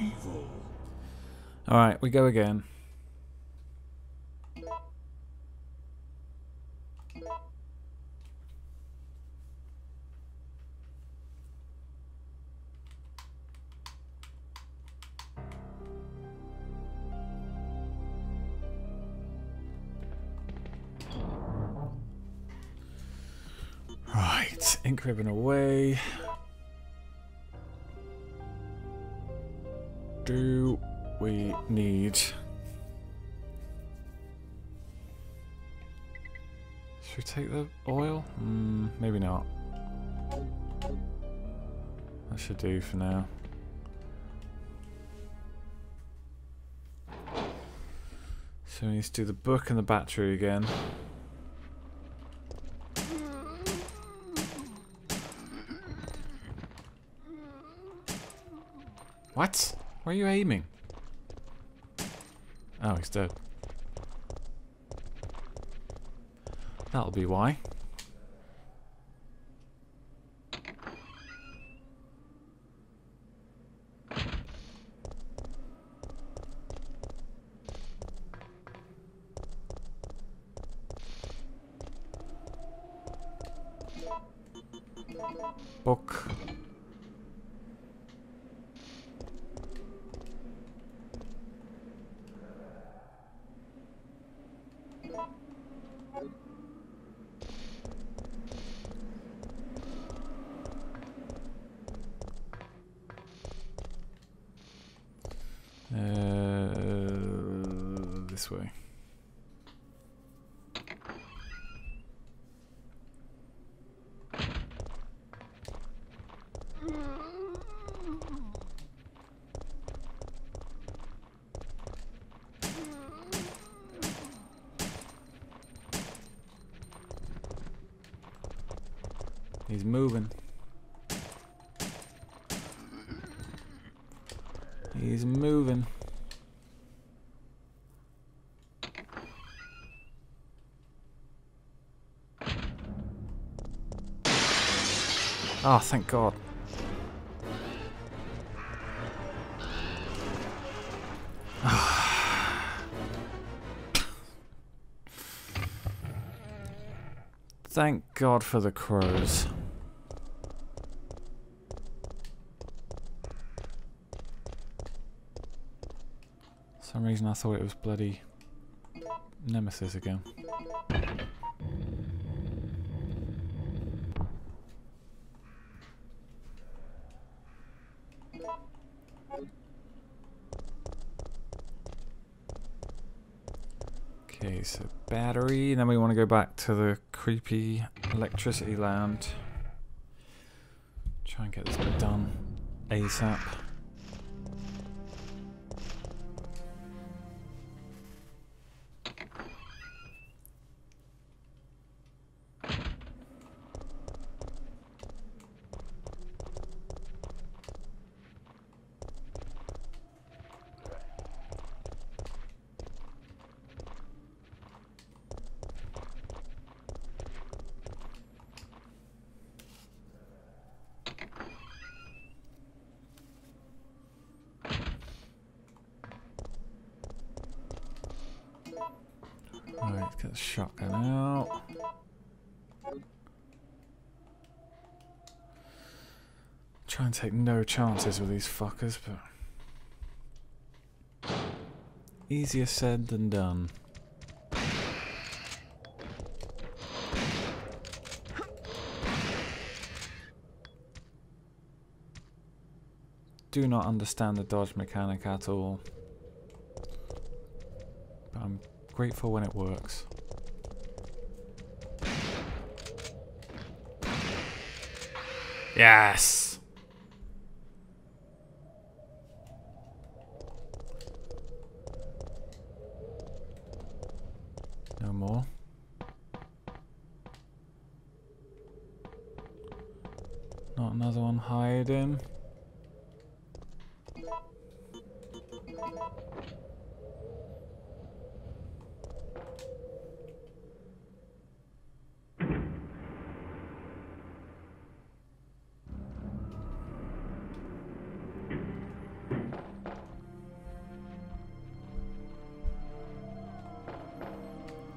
evil. Alright, we go again. Right, ribbon take the oil? Mm, maybe not. That should do for now. So we need to do the book and the battery again. What? Where are you aiming? Oh, he's dead. That'll be why. Book. Uh, this way. He's moving. He's moving. Oh, thank God. Thank God for the crows. some reason I thought it was bloody Nemesis again. Okay, so battery, then we want to the creepy electricity land. Try and get this bit done ASAP. Take no chances with these fuckers, but easier said than done. Do not understand the dodge mechanic at all. But I'm grateful when it works. Yes!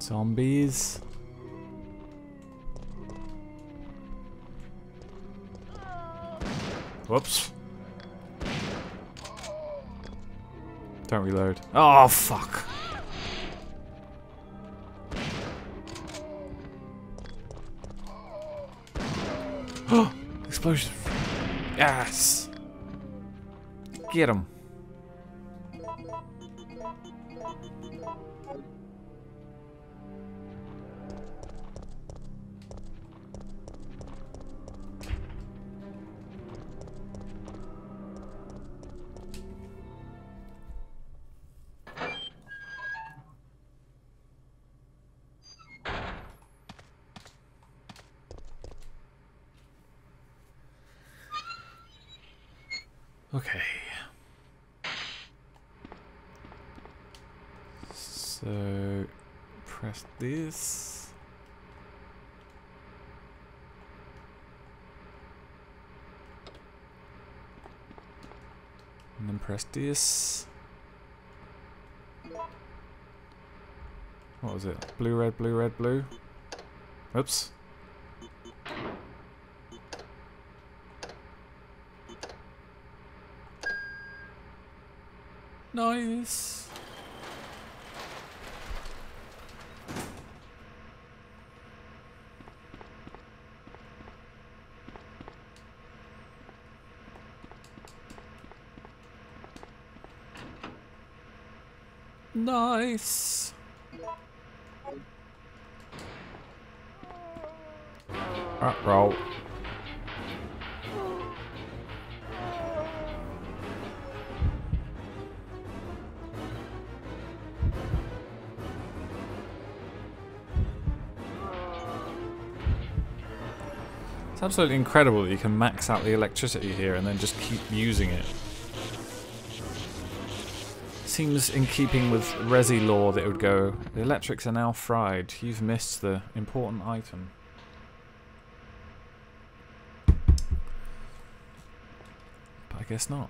Zombies. Whoops. Don't reload. Oh, fuck. Explosion. Yes. Get him. This. What was it? Blue, red, blue, red, blue. Oops. Nice. Nice. Uh, roll. It's absolutely incredible that you can max out the electricity here and then just keep using it. Seems in keeping with Resi law that it would go, the electrics are now fried, you've missed the important item. But I guess not.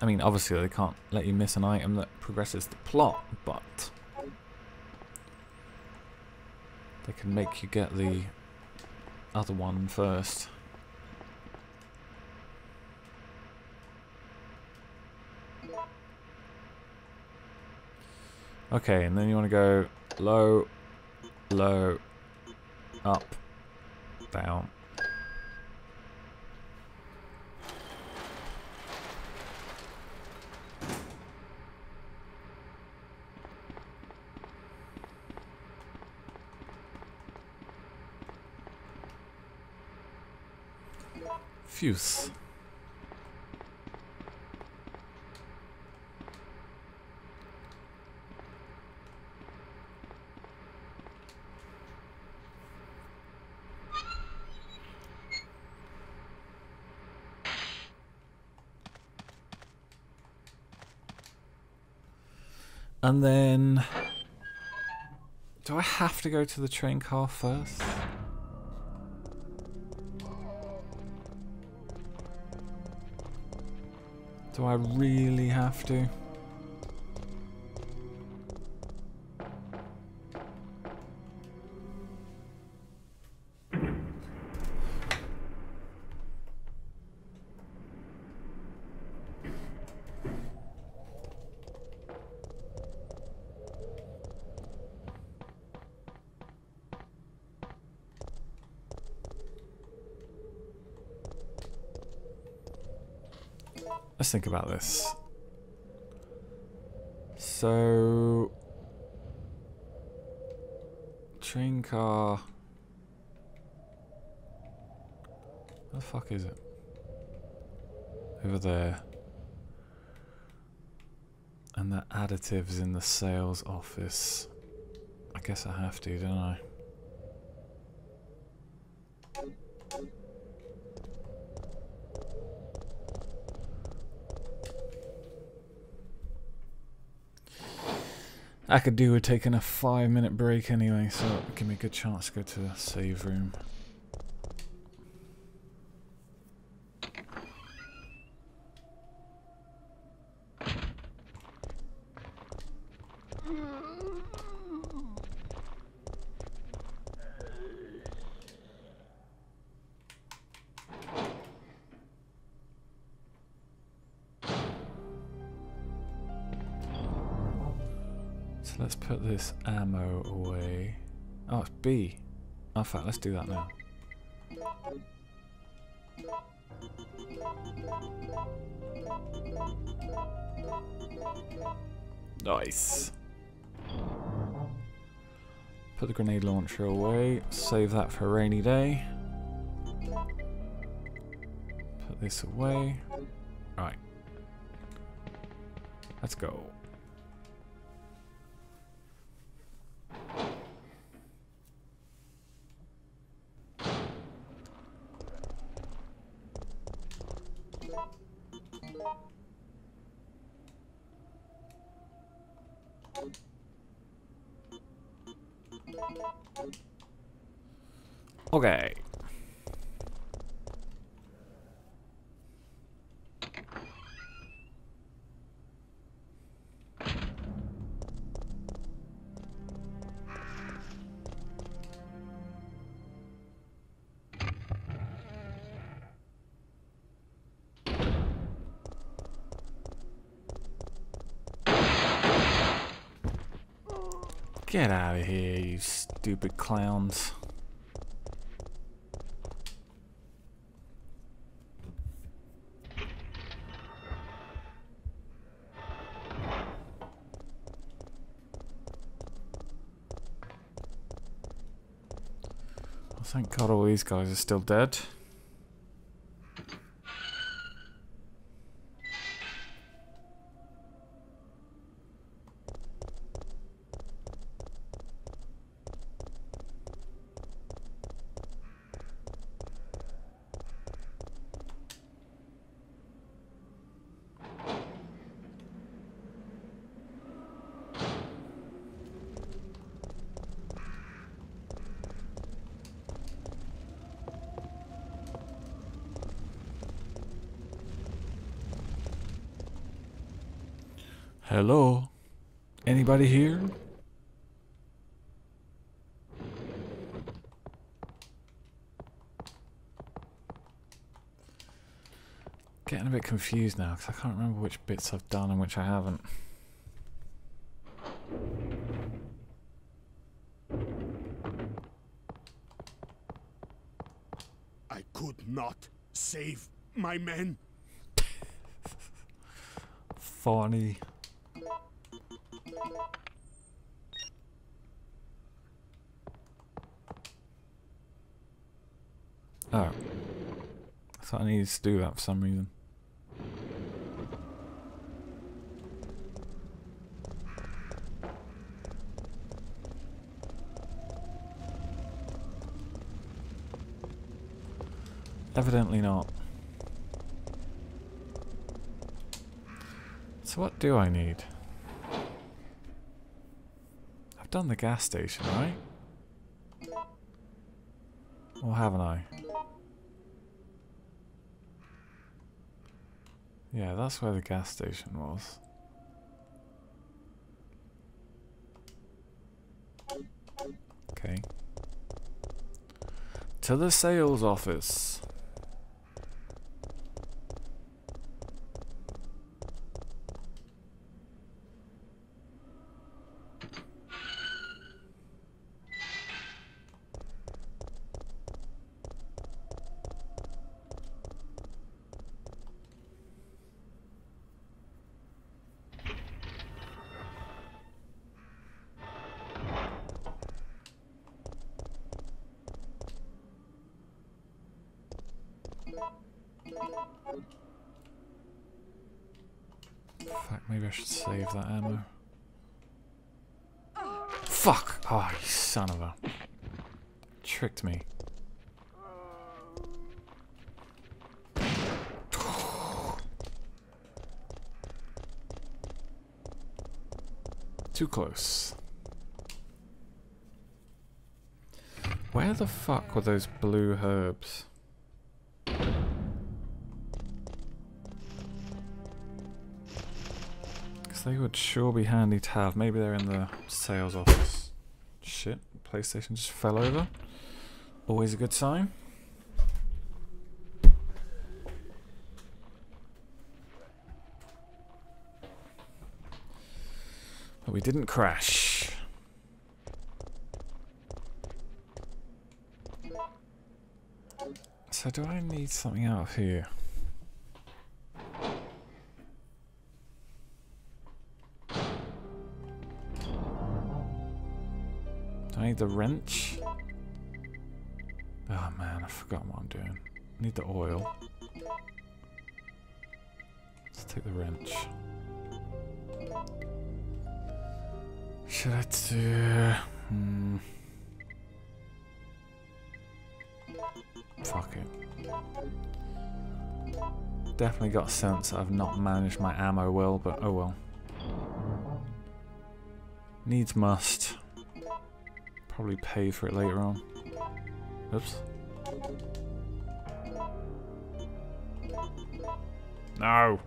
I mean, obviously they can't let you miss an item that progresses the plot, but they can make you get the other one first. Okay, and then you want to go low, low, up, down. Fuse. And then... Do I have to go to the train car first? Do I really have to? Think about this. So... Train car... Where the fuck is it? Over there. And the additives in the sales office. I guess I have to, don't I? I could do with taking a five minute break anyway, so give me a good chance to go to the save room. Let's do that now. Nice. Put the grenade launcher away. Save that for a rainy day. Put this away. Right. Let's go. Get out of here, you stupid clowns. Well, thank God all these guys are still dead. Hello? Anybody here? Getting a bit confused now because I can't remember which bits I've done and which I haven't. I could not save my men. Funny. Oh. I thought I needed to do that for some reason. Evidently not. So what do I need? I've done the gas station, right? Or haven't I? Yeah, that's where the gas station was. Okay. To the sales office. Too close. Where the fuck were those blue herbs? So they would sure be handy to have. Maybe they're in the sales office. Shit, PlayStation just fell over. Always a good sign. We didn't crash. So do I need something out of here? Do I need the wrench? Oh man, I forgot what I'm doing. I need the oil. Let's take the wrench. Should I do... Hmm. Fuck it. Definitely got a sense I've not managed my ammo well, but oh well. Needs must. Probably pay for it later on. Oops. No!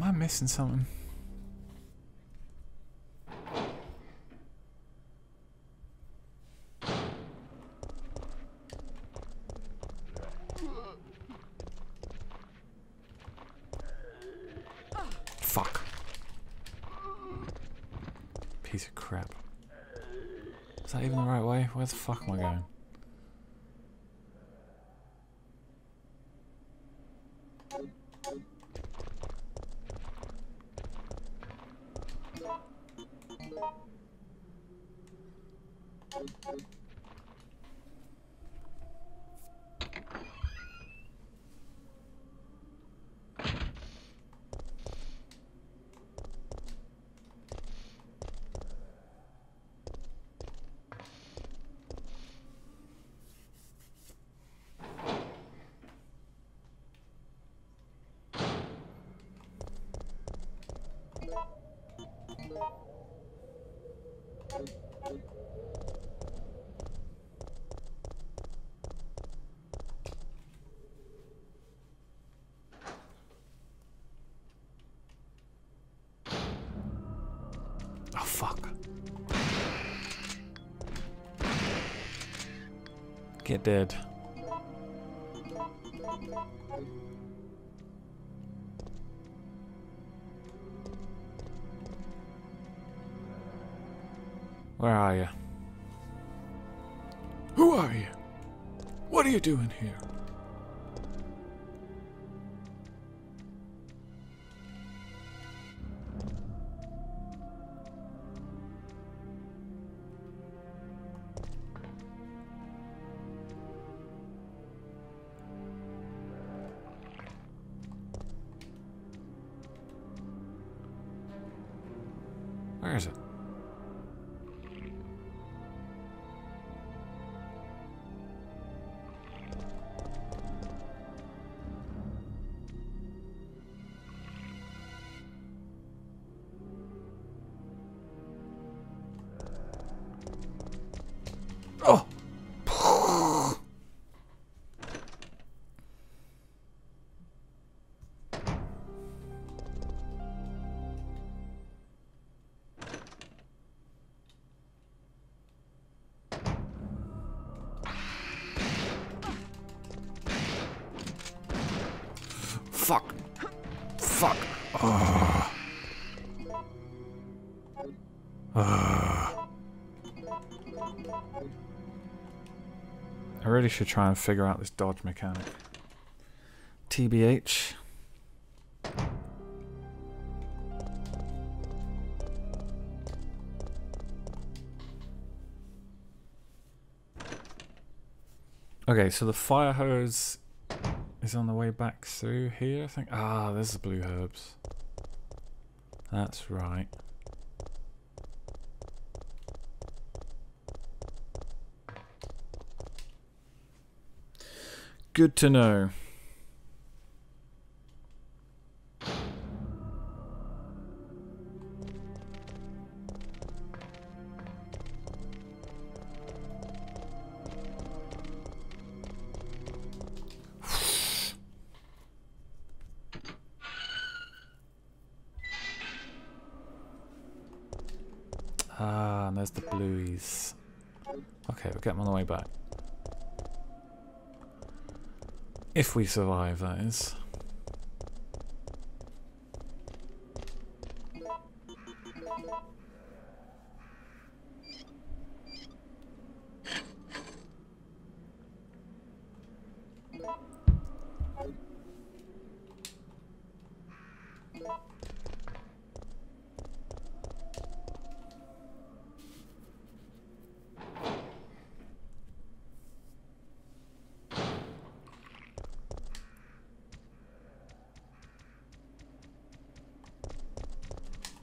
Am I missing something? Fuck. Piece of crap. Is that even the right way? Where the fuck am I going? Get did. Where are you? Who are you? What are you doing here? Really should try and figure out this dodge mechanic. TBH. Okay, so the fire hose is on the way back through here, I think. Ah, there's the blue herbs. That's right. Good to know. If we survive, that is.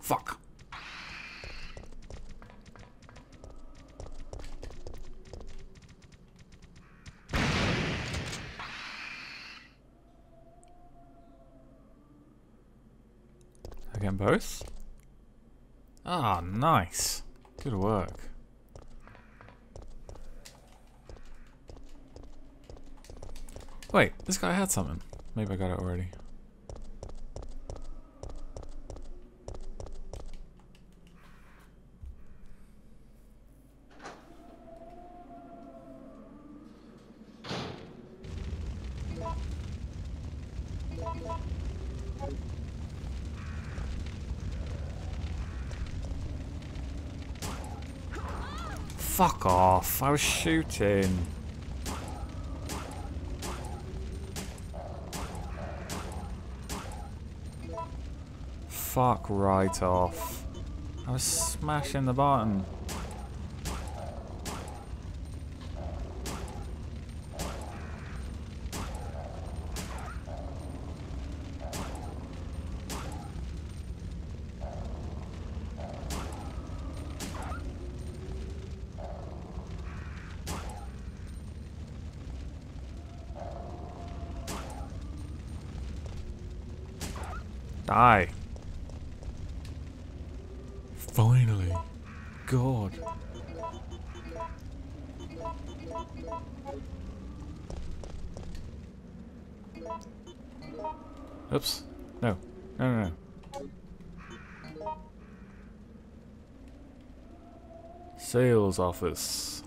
Fuck. Again, both? Ah, nice. Good work. Wait, this guy had something. Maybe I got it already. Fuck off. I was shooting. Fuck right off. I was smashing the button. Office.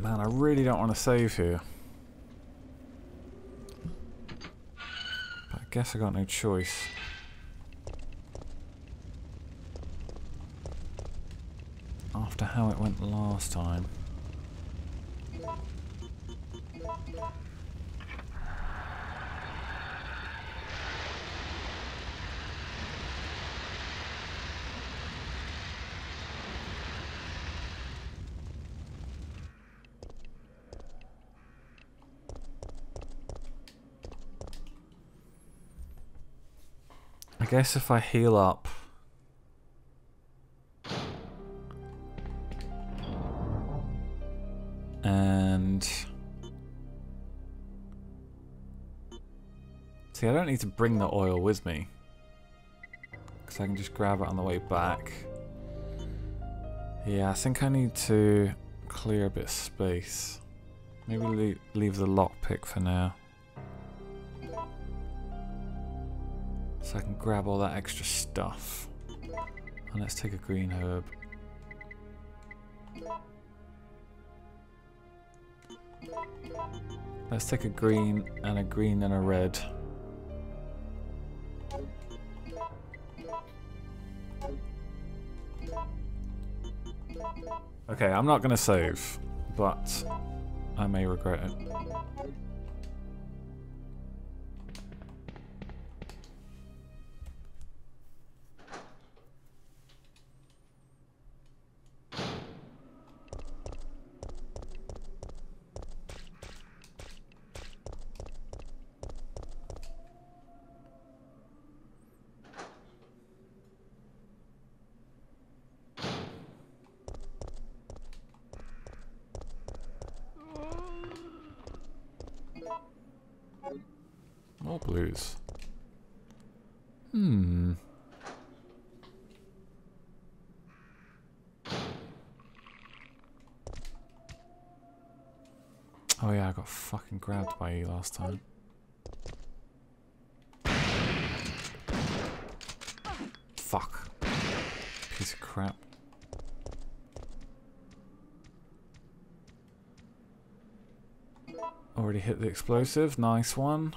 Man, I really don't want to save here. But I guess I got no choice. After how it went last time. I guess if I heal up. And. See, I don't need to bring the oil with me. Because I can just grab it on the way back. Yeah, I think I need to clear a bit of space. Maybe leave, the lockpick for now. Grab all that extra stuff. And let's take a green herb. Let's take a green and a green and a red. Okay, I'm not gonna save, but I may regret it. All blues. Hmm. Oh yeah, I got fucking grabbed by you last time. Fuck. Piece of crap. Already hit the explosive, nice one.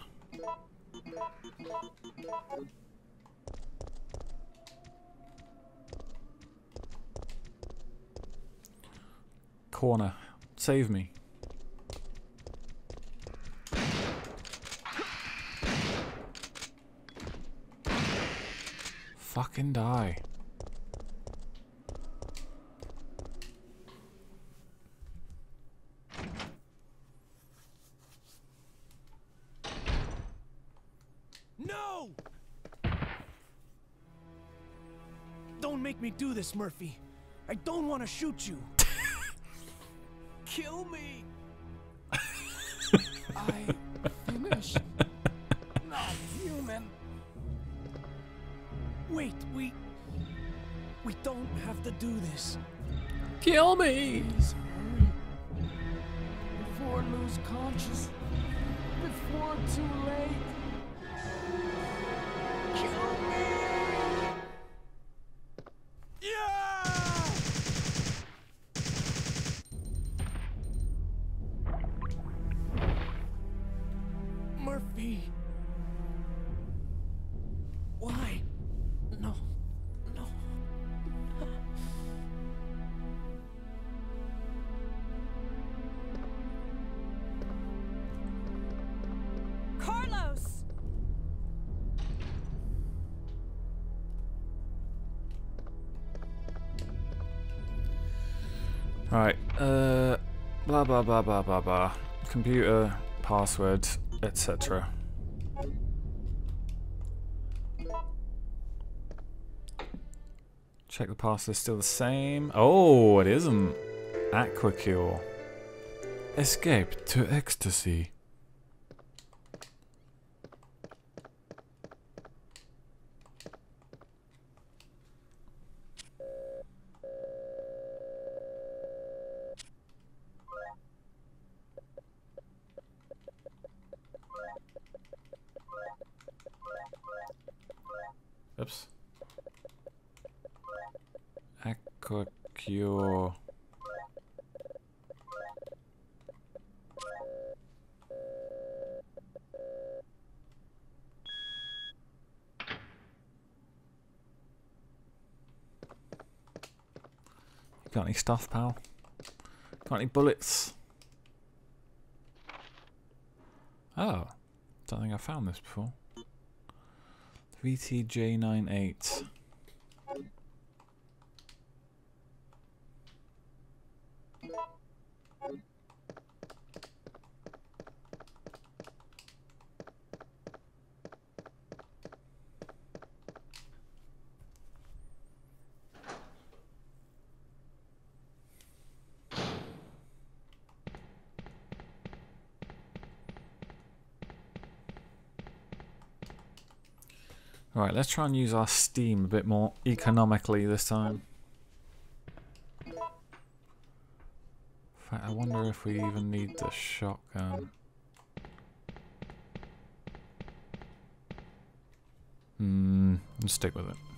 Save me. Fucking die. No! Don't make me do this, Murphy. I don't want to shoot you. Kill me. I finished. Not human. Wait, we. We don't have to do this. Kill me! Please hurry. Before I lose conscious. Before too late. Blah blah blah blah blah blah. Computer, password, etc. Check the password still the same. Oh, it isn't. Aquacure. Escape to ecstasy. Oops. Aquacure. Got any stuff, pal? Got any bullets? Oh, don't think I found this before. VTJ98. Let's try and use our steam a bit more economically this time. In fact, I wonder if we even need the shotgun. Hmm, stick with it.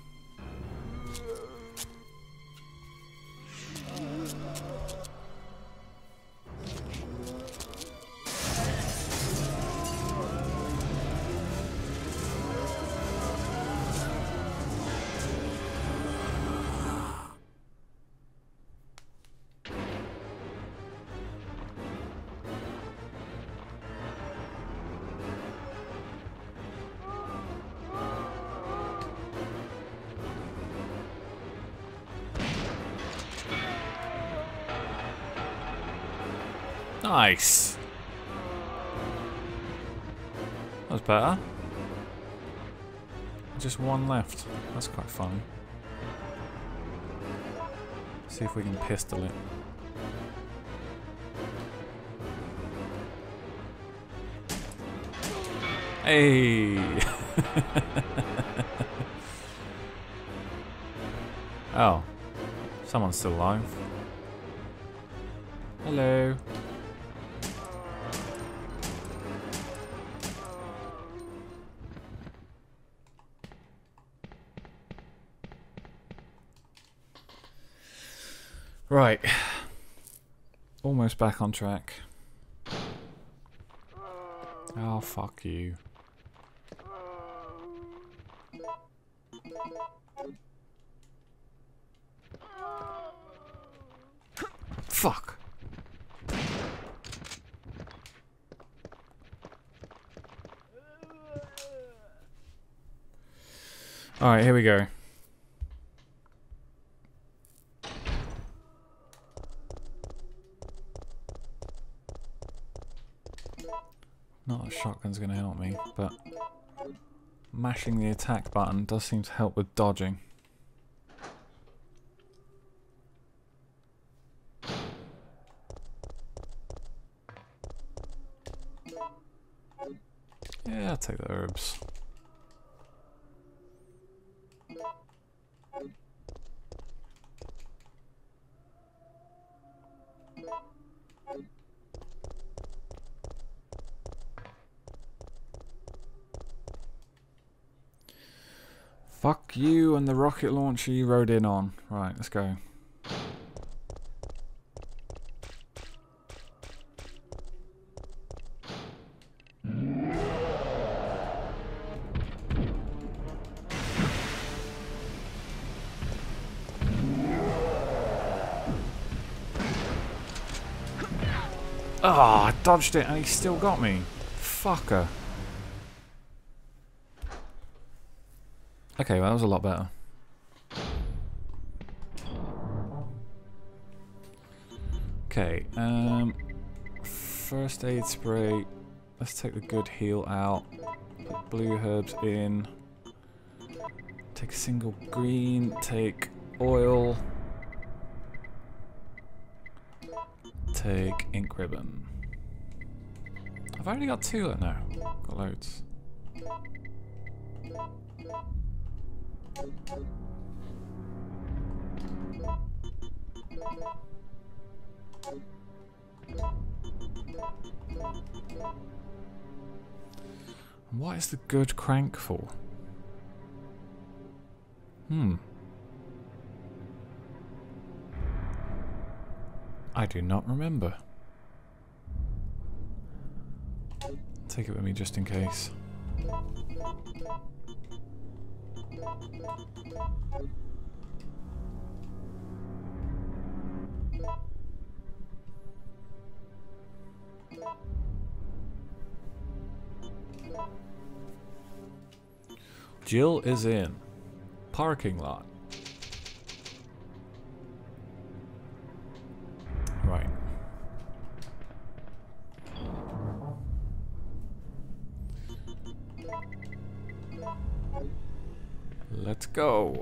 That's quite funny. See if we can pistol it. Hey! oh. Someone's still alive. Hello. Right. Almost back on track. Oh, fuck you. Fuck. Alright, here we go. Shotgun's going to help me, but mashing the attack button does seem to help with dodging. Yeah, I'll take the herbs. You and the rocket launcher you rode in on. Right, let's go. Oh, I dodged it and he still got me. Fucker. Okay, well that was a lot better. Okay, um, first aid spray. Let's take the good heal out. Put blue herbs in. Take a single green. Take oil. Take ink ribbon. I've only got two now. Got loads. What is the good crank for? Hmm. I do not remember. Take it with me just in case. Jill is in. Parking lot. Right. Let's go.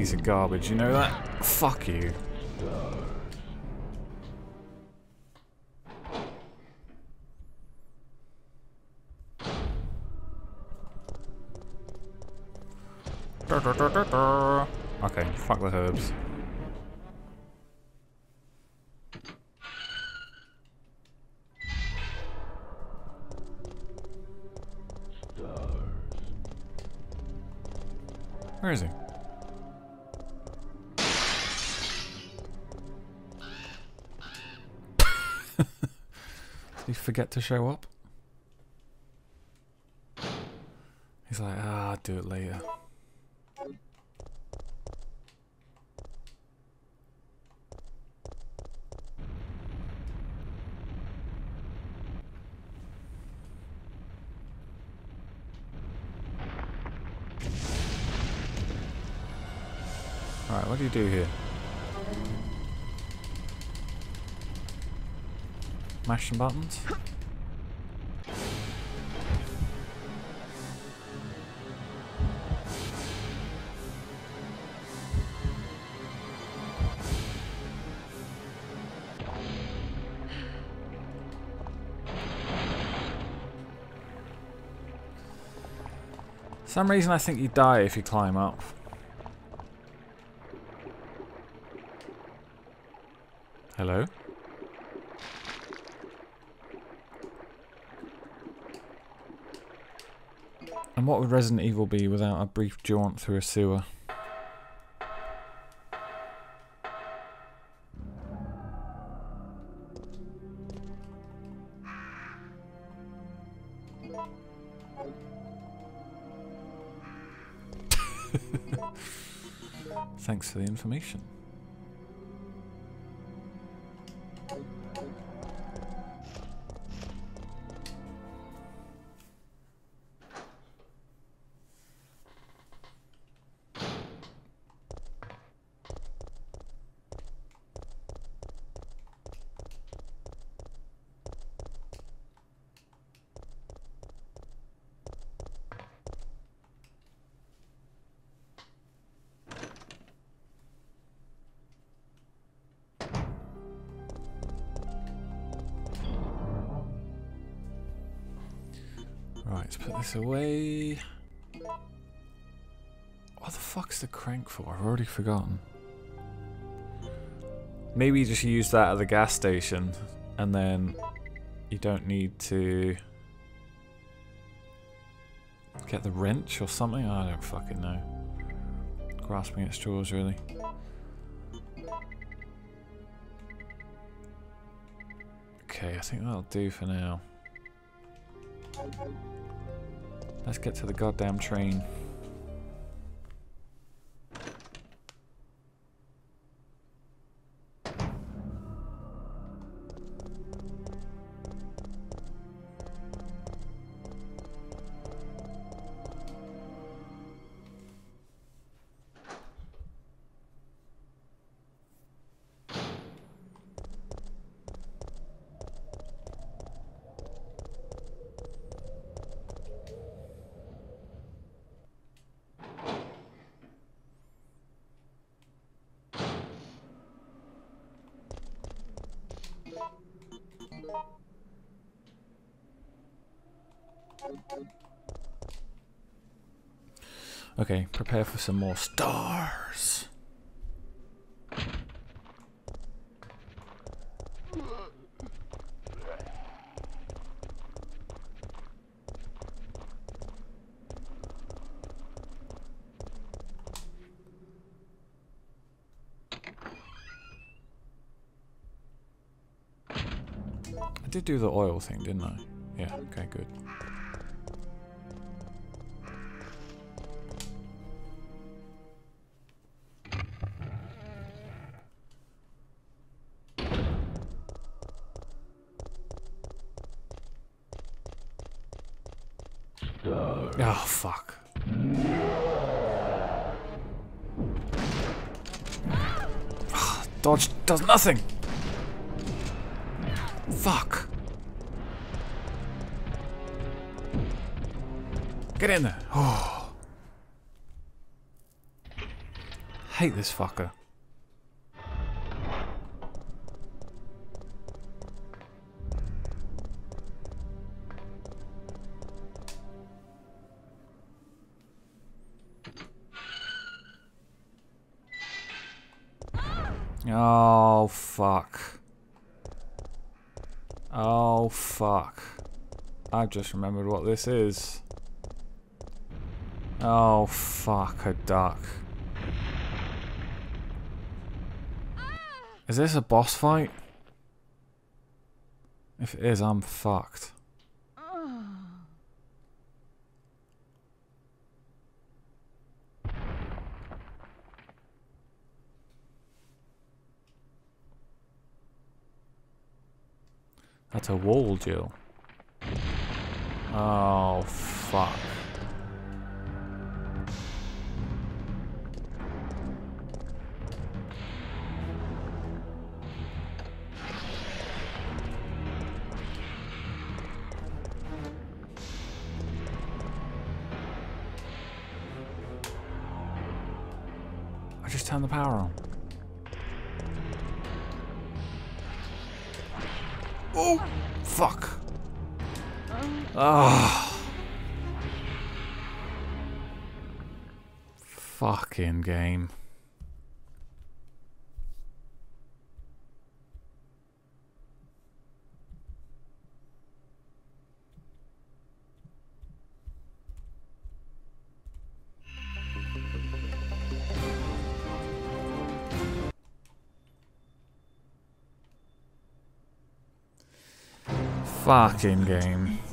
Piece of garbage, you know that? Fuck you. Okay, fuck the herbs. He forget to show up? He's like, ah, I'll do it later. Alright, what do you do here? Mash some buttons. some reason I think you die if you climb up. Would Resident Evil be without a brief jaunt through a sewer? Thanks for the information. For? I've already forgotten. Maybe you just use that at the gas station and then you don't need to get the wrench or something? I don't fucking know. Grasping at straws, really. Okay, I think that'll do for now. Let's get to the goddamn train. Some more stars. I did do the oil thing, didn't I? Yeah, okay, good. Does nothing! Fuck. Get in there. Oh. Hate this fucker. Just remembered what this is. Oh, fuck, a duck. Is this a boss fight? If it is, I'm fucked. That's a wall, Jill. Oh, fuck. Ah. Fucking game. Fucking game.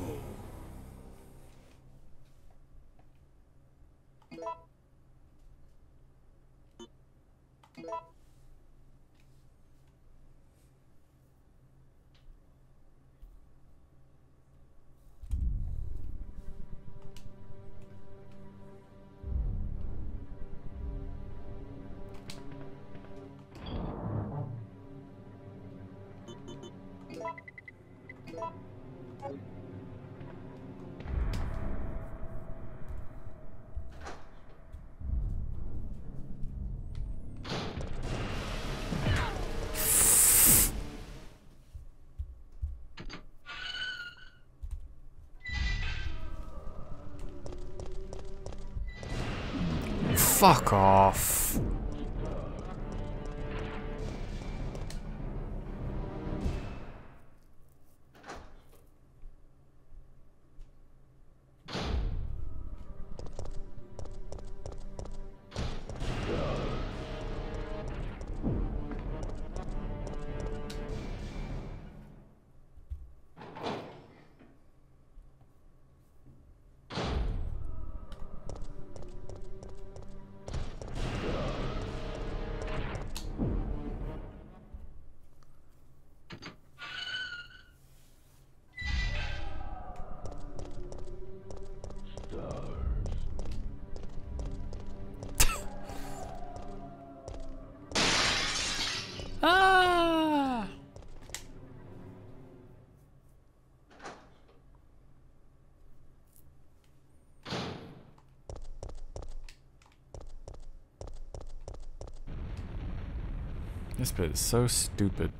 Bit is so stupid.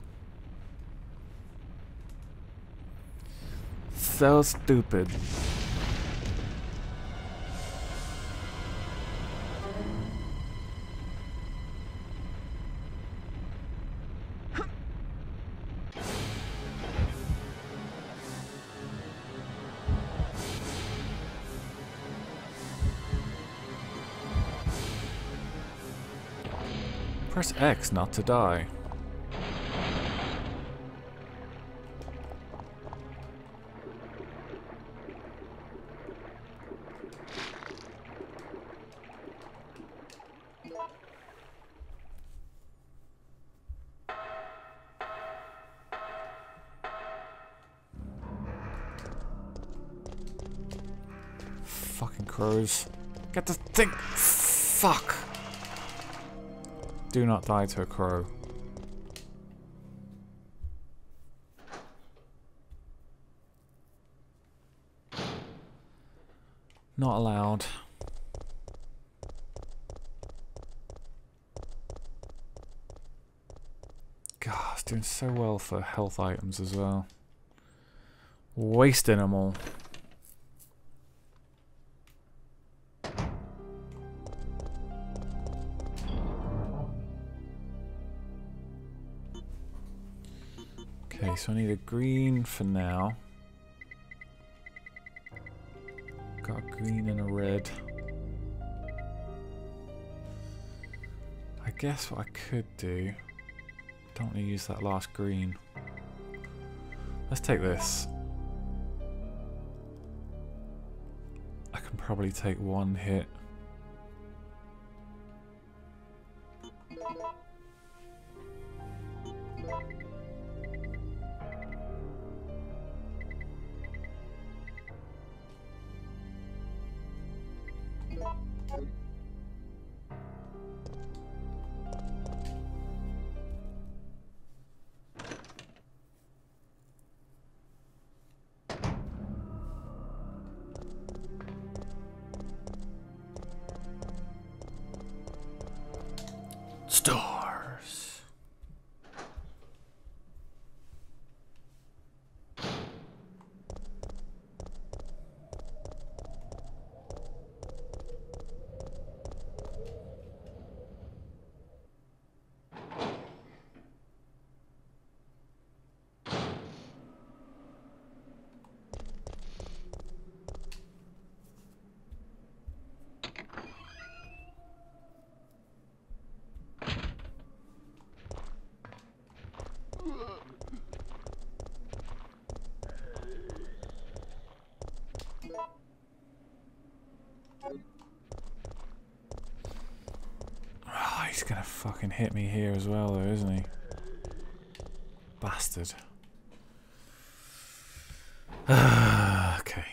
So stupid. X not to die. Fucking crows. Get the thing! Fuck! Do not die to a crow. Not allowed. God, it's doing so well for health items as well. Wasting them all. Green for now. Got green and a red. I guess what I could do... Don't want to use that last green. Let's take this. I can probably take one hit. Fucking hit me here as well, though, isn't he? Bastard. okay.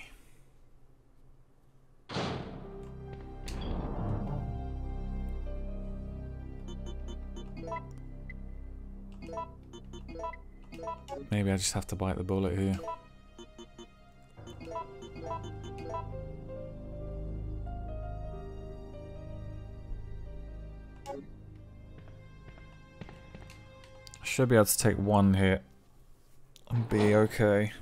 Maybe I just have to bite the bullet here. Should be able to take one hit and be okay.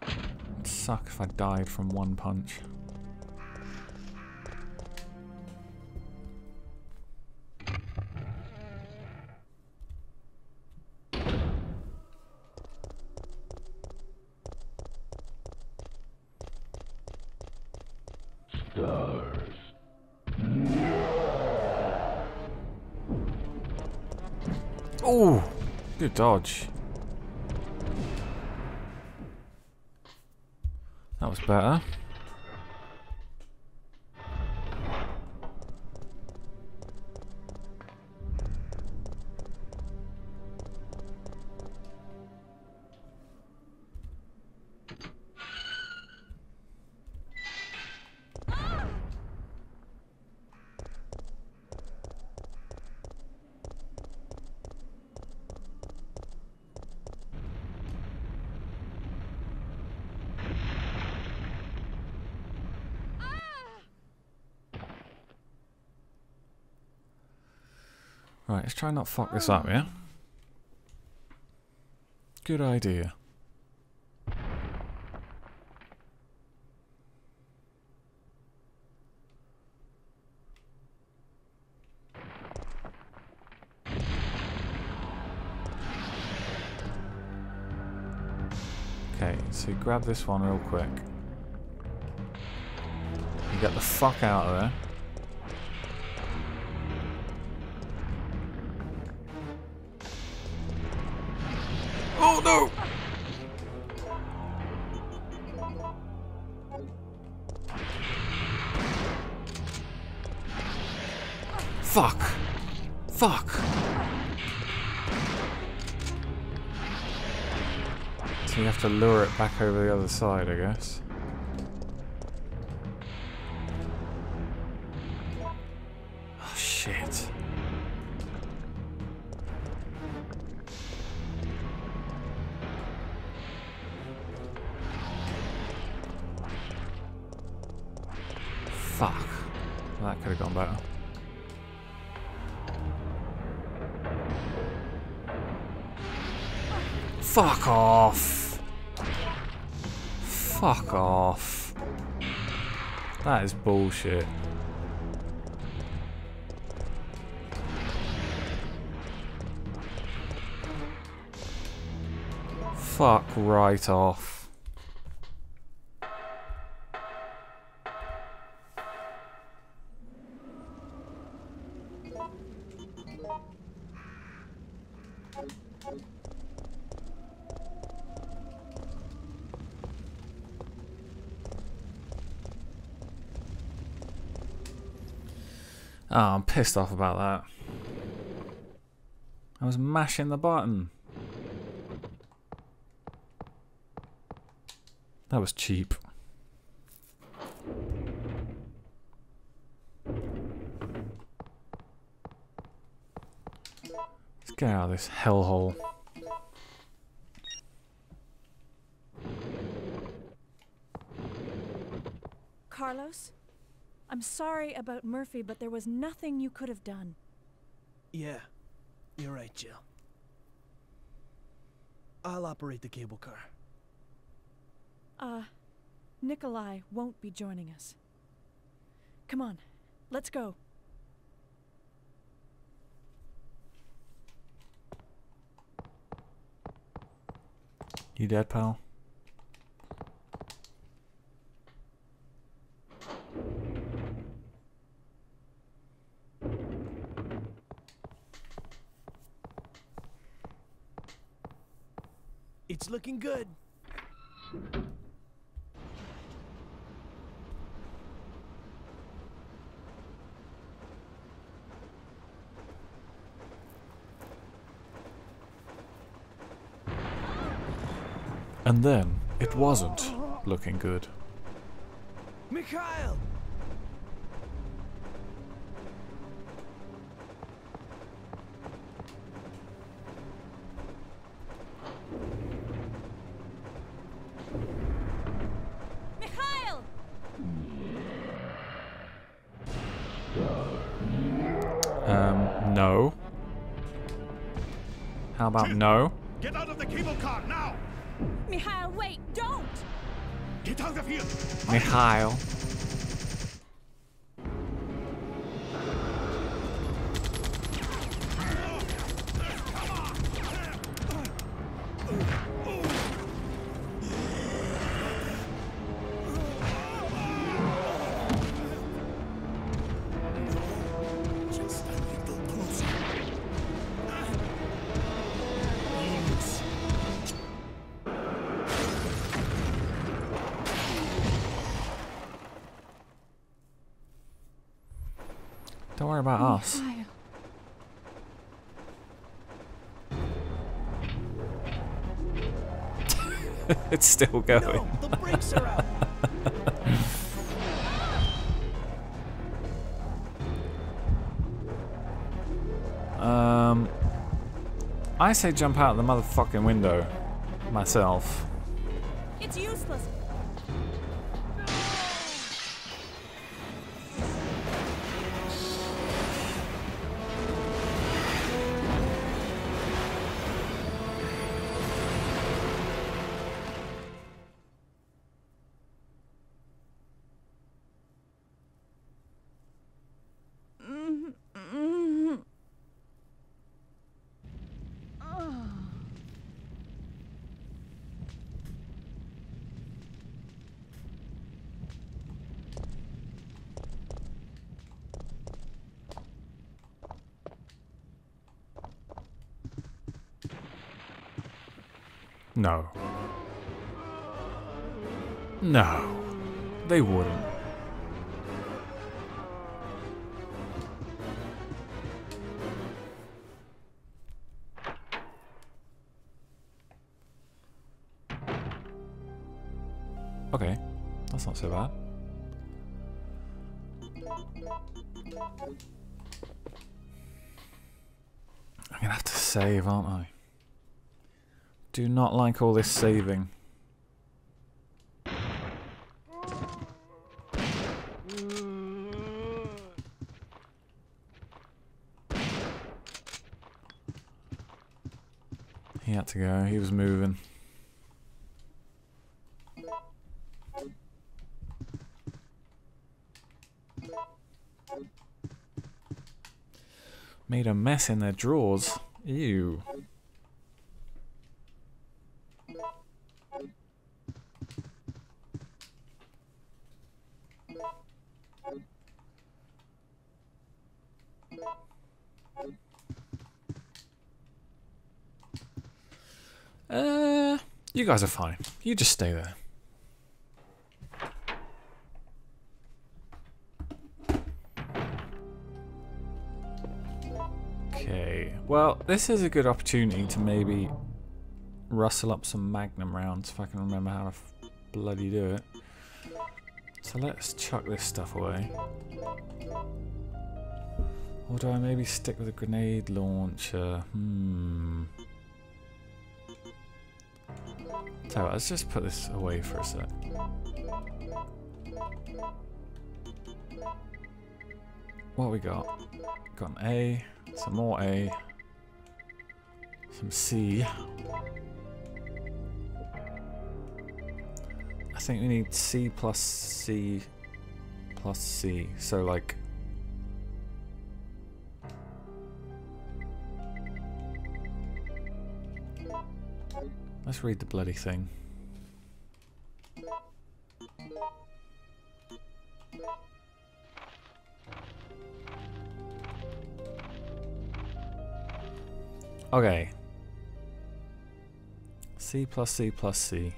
It'd suck if I died from one punch. Dodge. That was better. Try not fuck this up, yeah? Good idea. Okay, so grab this one real quick. You get the fuck out of there. Back over the other side, I guess. Bullshit. Fuck right off. Pissed off about that. I was mashing the button. That was cheap. Let's get out of this hellhole. Carlos, I'm sorry about Murphy, but there was nothing you could have done. Yeah, you're right, Jill. I'll operate the cable car. Uh, Nikolai won't be joining us. Come on, let's go. You dead, pal? It's looking good. And then it wasn't looking good. Mikhail! Mikhail! About no? Get out of the cable car now! Mikhail, wait! Don't! Get out of here! Mikhail. Still going. No, the brakes are out. Um, I say jump out the motherfucking window myself. No. No. They wouldn't. Okay, that's not so bad. I'm gonna have to save, aren't I? Do not like all this saving. He had to go, he was moving. Made a mess in their drawers. Ew. Uh, you guys are fine. You just stay there. Okay. Well, this is a good opportunity to maybe rustle up some magnum rounds if I can remember how to bloody do it. So let's chuck this stuff away. Or do I maybe stick with a grenade launcher? Hmm. What, let's just put this away for a sec. What we got? Got an A, some more A, some C. I think we need C plus C plus C. So like Let's read the bloody thing. Okay. C C plus C plus C.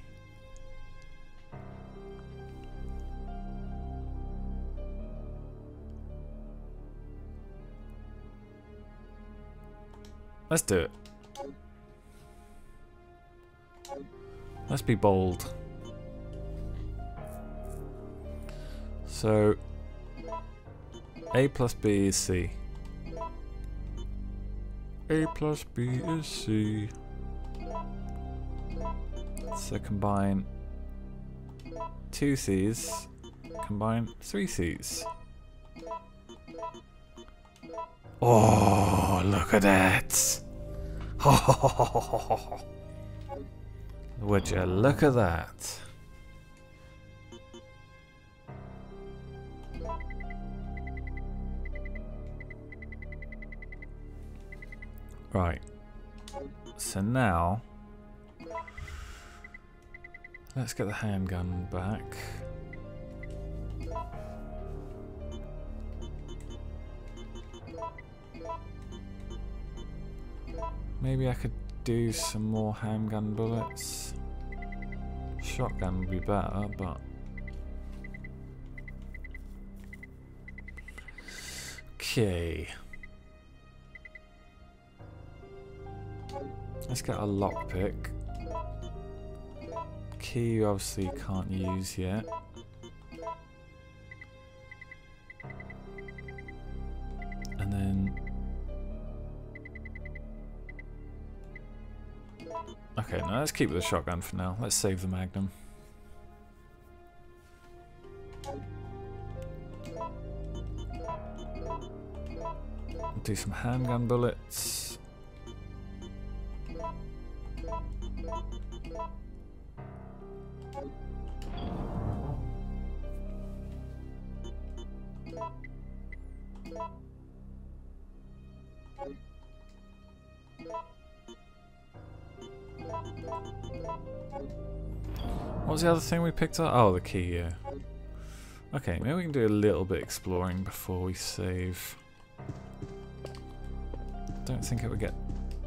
Let's do it. Let's be bold. So, A plus B is C. A plus B is C. So combine two C's, combine three C's. Oh, look at that! Would you look at that? Right. So now, let's get the handgun back. Maybe I could do some more handgun bullets. Shotgun would be better, but... Okay. Let's get a lockpick. Key you obviously can't use yet. Let's keep the shotgun for now. Let's save the magnum. Do some handgun bullets. Was the other thing we picked up? Oh, the key, yeah. Okay, maybe we can do a little bit exploring before we save. Don't think it would get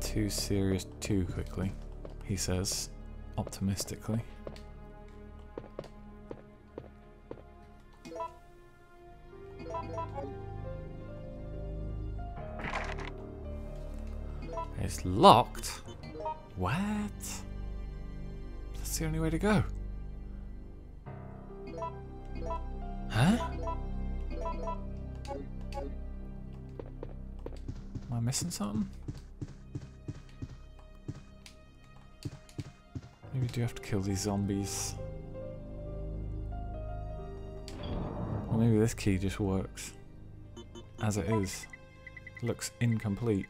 too serious too quickly, he says, optimistically. It's locked? What? That's the only way to go. Huh? Am I missing something? Maybe do have to kill these zombies. Or maybe this key just works. As it is. Looks incomplete.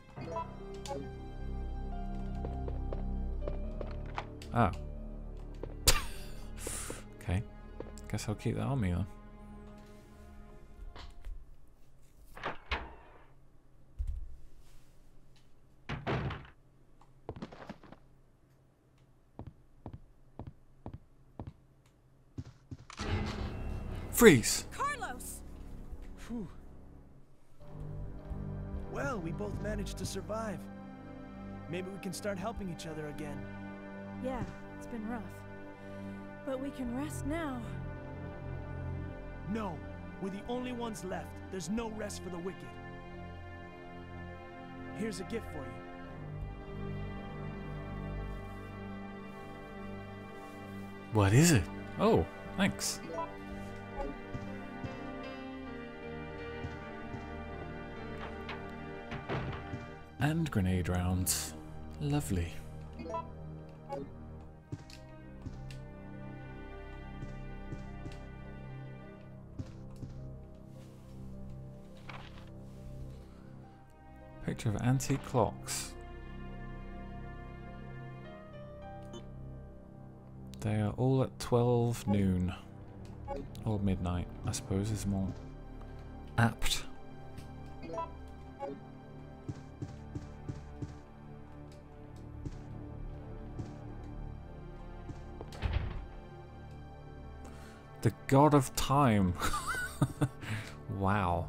Oh. okay. Guess I'll keep that on me then. Freeze! Carlos! Phew. Well, we both managed to survive. Maybe we can start helping each other again. Yeah, it's been rough. But we can rest now. No, we're the only ones left. There's no rest for the wicked. Here's a gift for you. What is it? Oh, thanks. And grenade rounds. Lovely. Picture of antique clocks. They are all at 12 noon. Or midnight, I suppose is more apt. God of time. wow.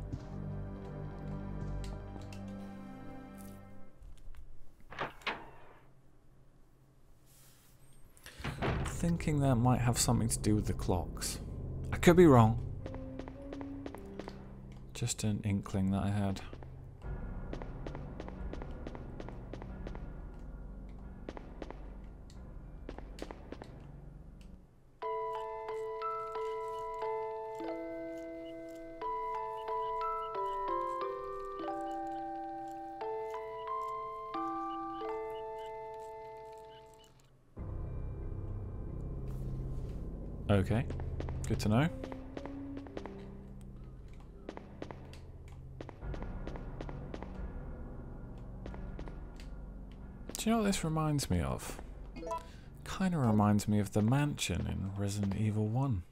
thinking that might have something to do with the clocks. I could be wrong. Just an inkling that I had. Okay, good to know. Do you know what this reminds me of? Kind of reminds me of the mansion in Resident Evil 1.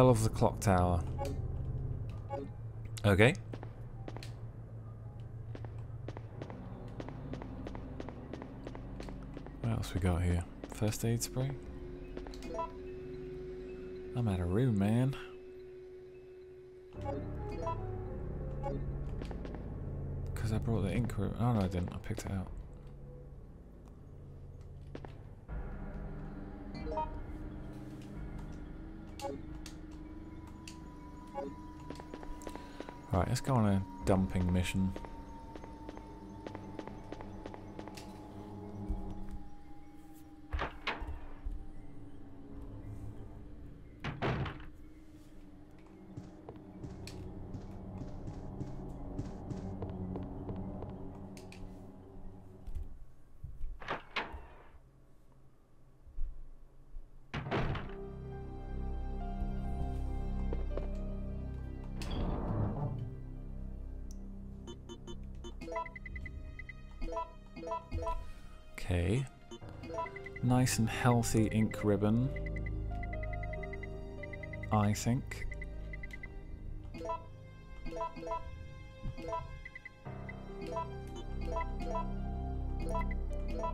Bell of the clock tower. Okay. What else we got here? First aid spray? I'm out of room, man. Because I brought the ink. Room. Oh no, I didn't. I picked it out. Right, let's go on a dumping mission. And healthy ink ribbon. I think.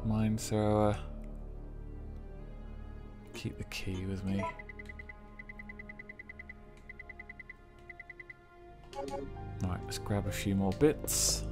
Mine thrower. Uh, keep the key with me. Right, let's grab a few more bits.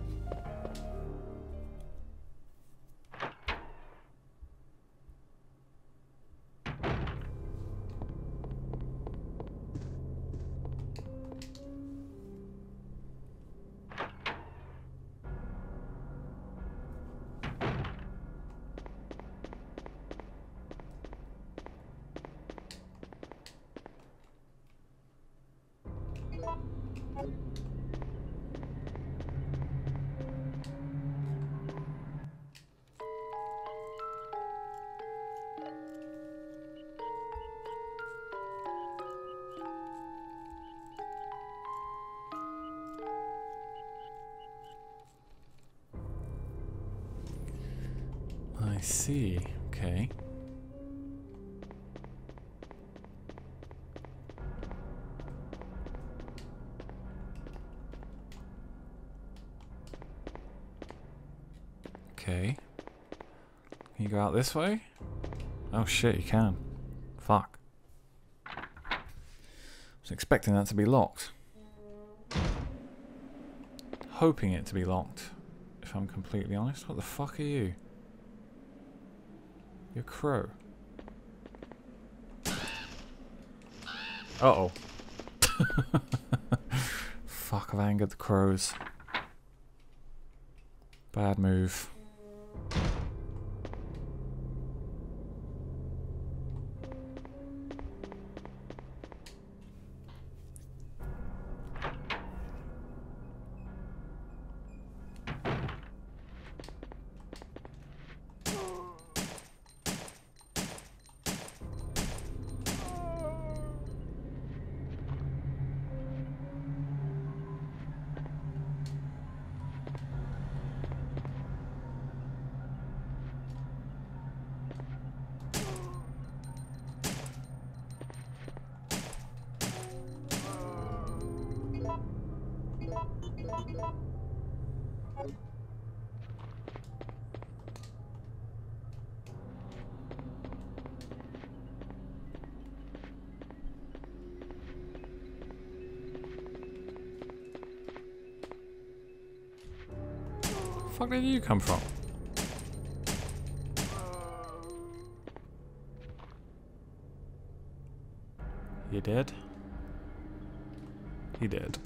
See. Okay. Okay. Can you go out this way? Oh shit, you can. Fuck. I was expecting that to be locked. Hoping it to be locked, if I'm completely honest. What the fuck are you? You're crow. Uh oh. Fuck, I've angered the crows. Bad move. Did you come from? You dead? He did.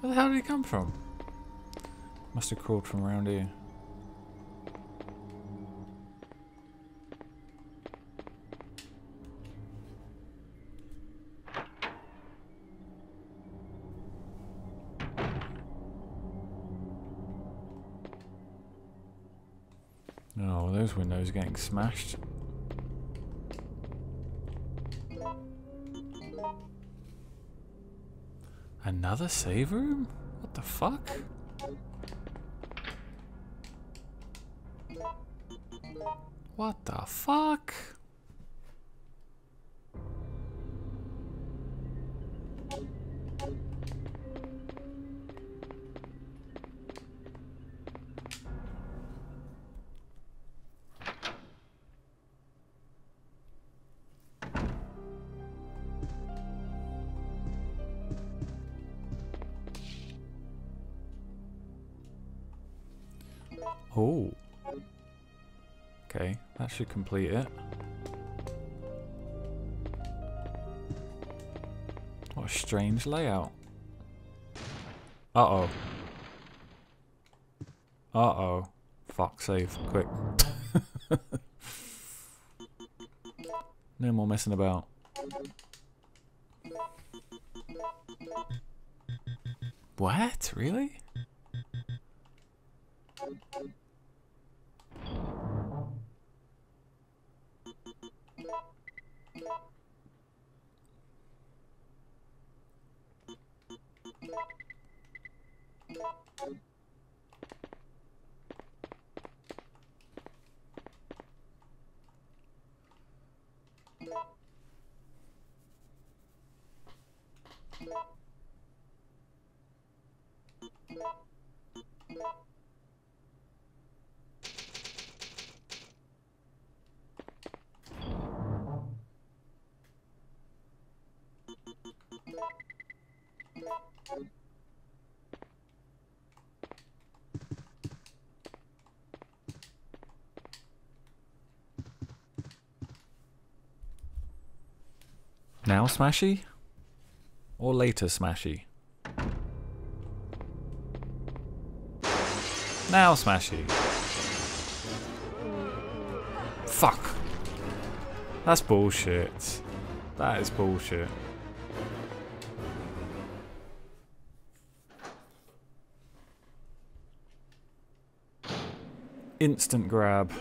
Where the hell did he come from? Must have crawled from around here. Getting smashed. Another save room? What the fuck? Should complete it. What a strange layout. Uh-oh. Uh-oh. Fuck, save, quick. no more messing about. Now Smashy? Or later Smashy? Now Smashy. Fuck. That's bullshit. That is bullshit. Instant grab.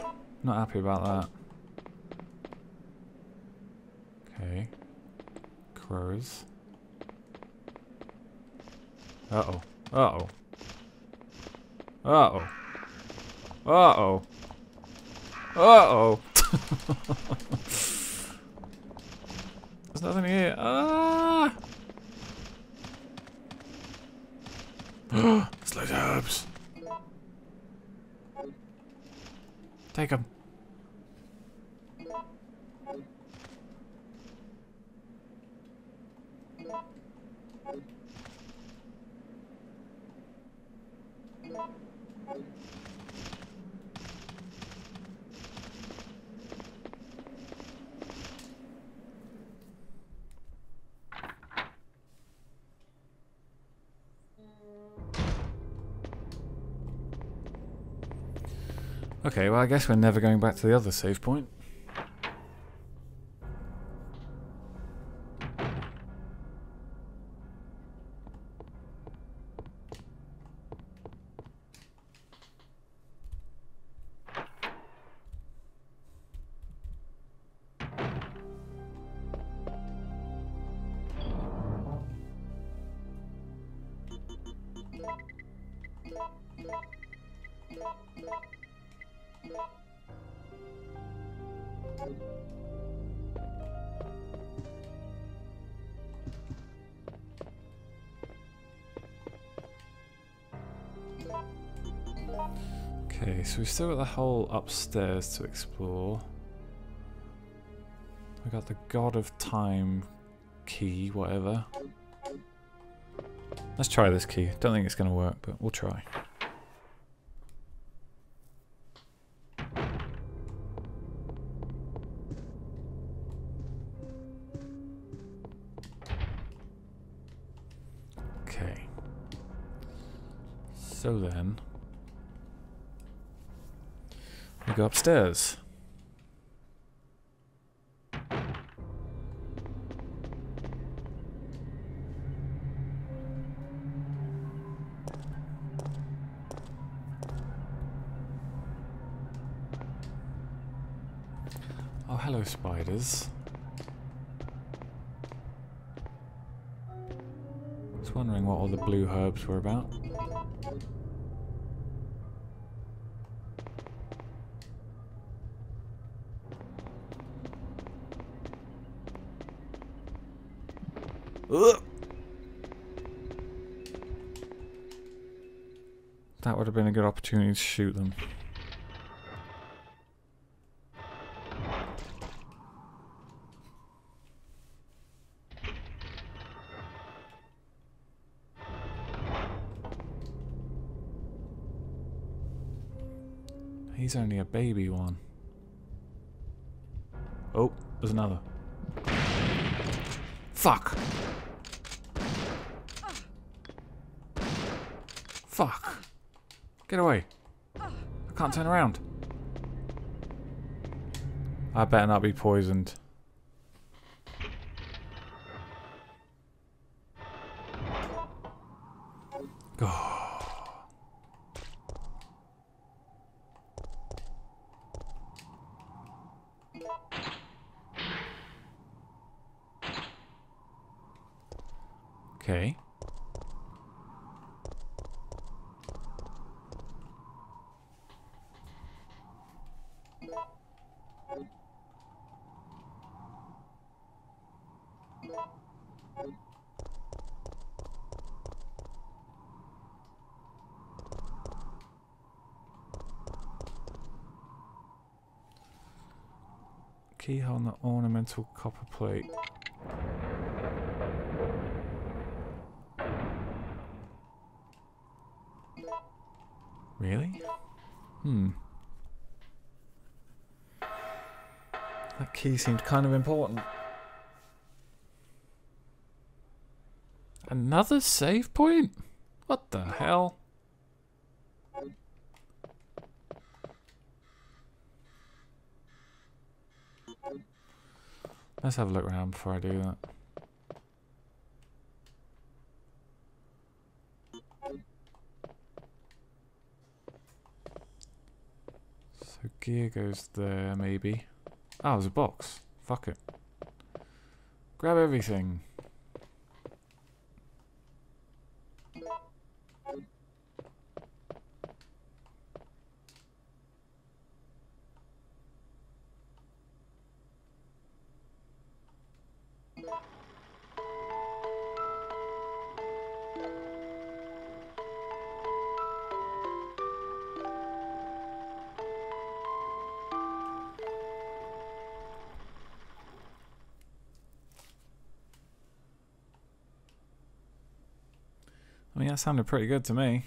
Not happy about that. Okay. Crows. Uh-oh. Uh-oh. Uh-oh. Uh-oh. Uh-oh. There's nothing here. Ah! it's like herbs. Take them. Okay, well I guess we're never going back to the other save point. Still got the whole upstairs to explore. We got the God of Time key, whatever. Let's try this key. Don't think it's going to work, but we'll try. The were about. Ugh. That would have been a good opportunity to shoot them. A baby one. Oh, there's another. Fuck. Fuck. Get away. I can't turn around. I better not be poisoned. Oh. Okay. Keyhole on the ornamental copper plate. Really? Hmm. That key seemed kind of important. Another save point? What the hell? Let's have a look around before I do that. So gear goes there, maybe. Oh, there's a box. Fuck it. Grab everything. Sounded pretty good to me.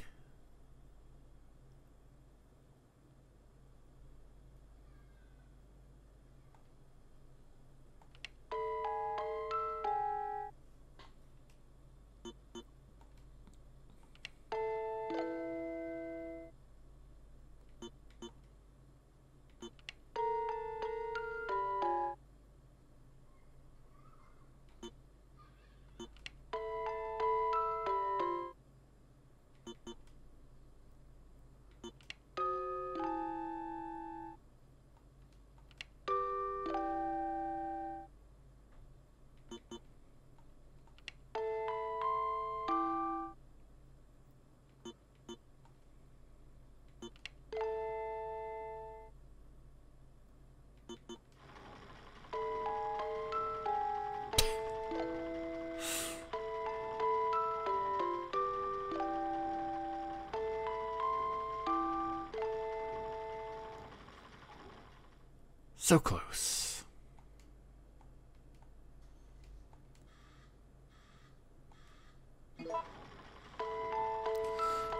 So close.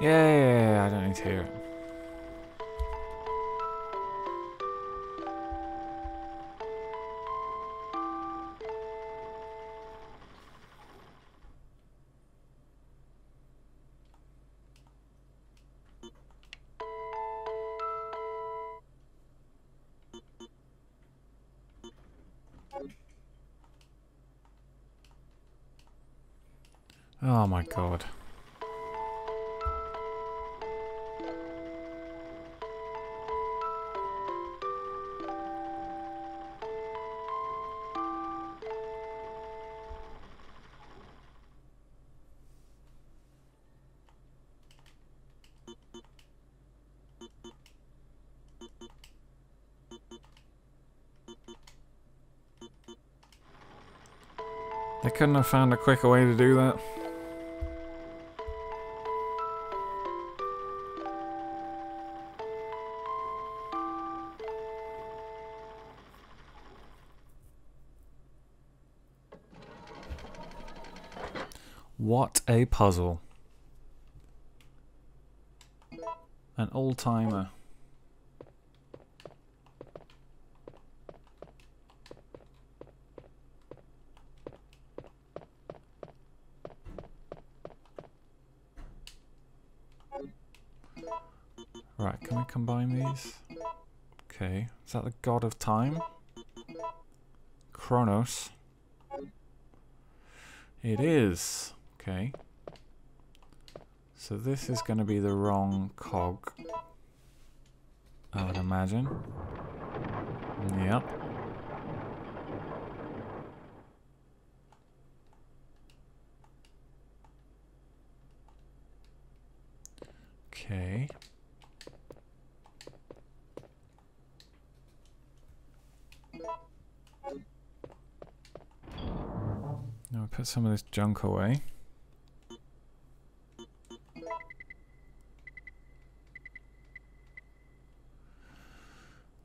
Yeah, I don't need to hear it. Couldn't found a quicker way to do that. What a puzzle. An old timer. Is that the god of time? Kronos. It is. Okay. So this is going to be the wrong cog. I would imagine. Yep. Okay. Now put some of this junk away.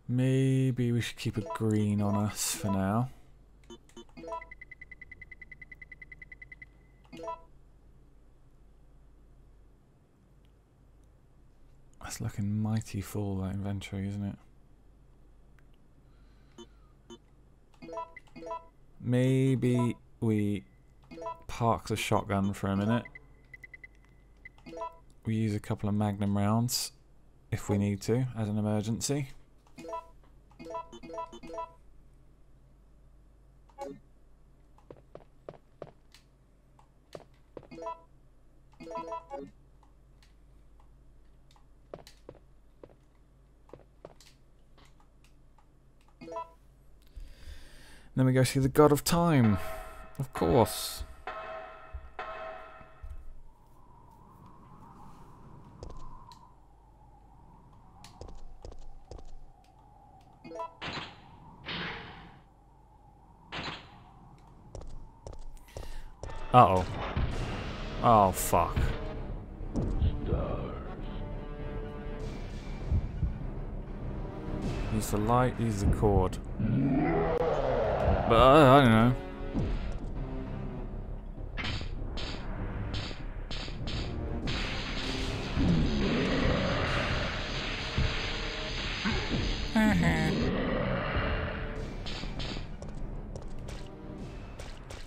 Maybe we should keep a green on us for now. That's looking mighty full, that inventory, isn't it? Maybe we park the shotgun for a minute. We use a couple of magnum rounds if we need to as an emergency. Then we go see the God of Time. Of course. Uh oh. Oh fuck. Use the light, use the cord. But uh, I don't know.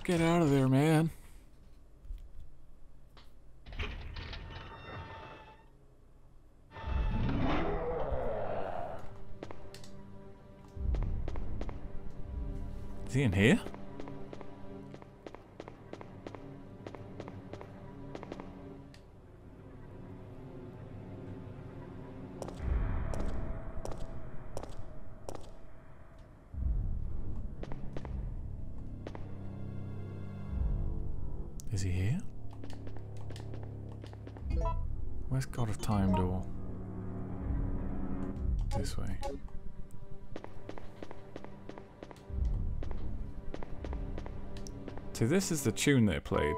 Get out of there, man. In here? This is the tune that it played.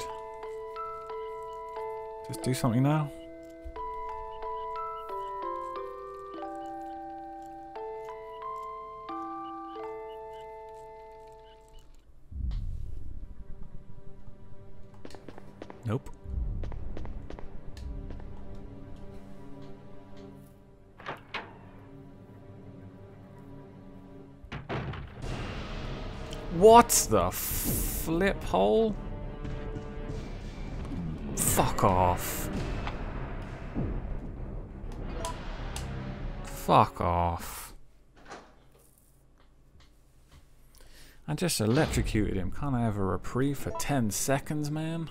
Just do something now. Nope. What the flip hole? Fuck off. Fuck off. I just electrocuted him. Can't I have a reprieve for 10 seconds, man?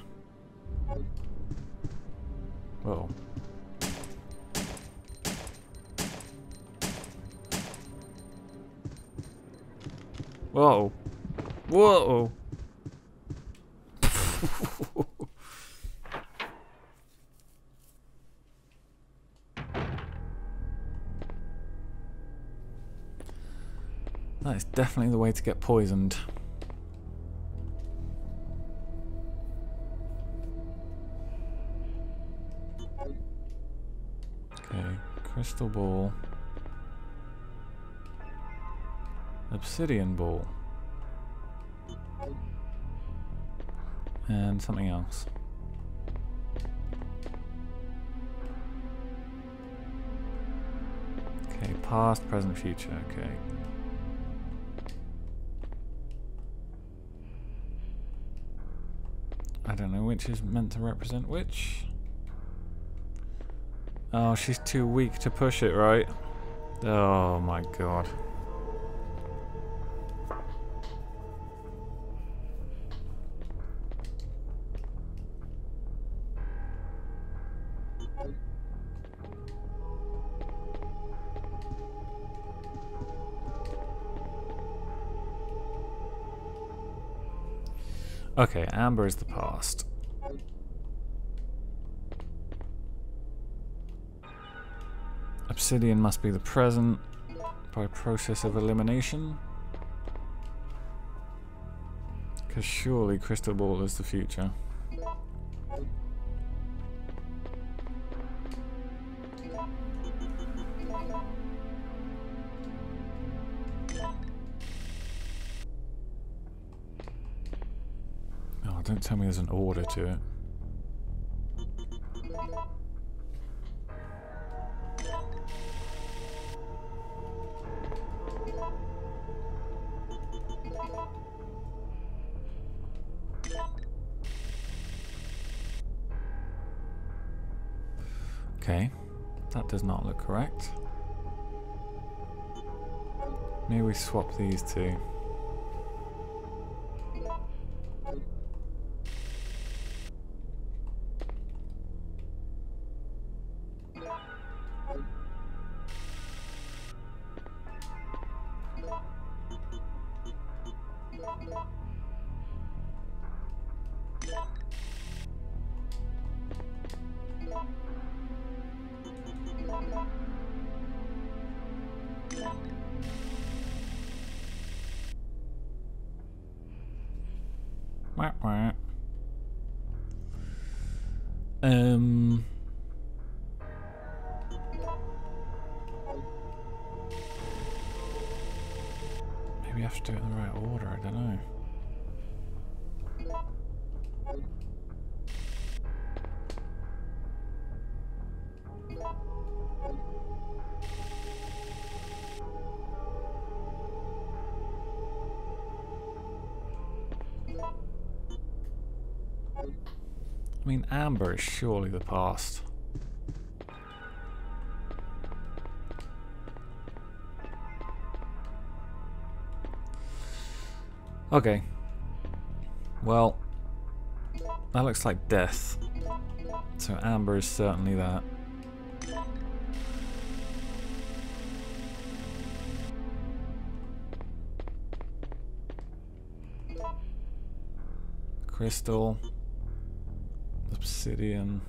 Definitely the way to get poisoned. Okay, crystal ball. Obsidian ball. And something else. Okay, past, present, future, okay. Is meant to represent which. Oh, she's too weak to push it, right? Oh my god. Okay, amber is the past. Obsidian must be the present by process of elimination. Because surely Crystal Ball is the future. Oh, don't tell me there's an order to it. Correct. Maybe we swap these two. Um. I mean, amber is surely the past. Okay. Well, that looks like death. So amber is certainly that. Crystal. Obsidian.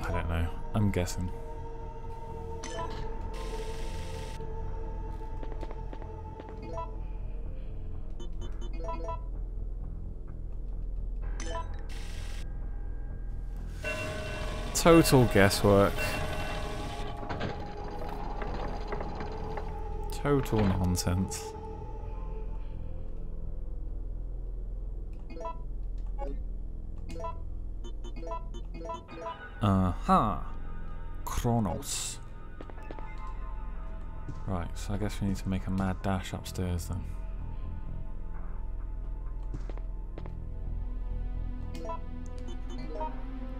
I don't know. I'm guessing. Total guesswork. Total nonsense. Aha. Kronos. Right, so I guess we need to make a mad dash upstairs then.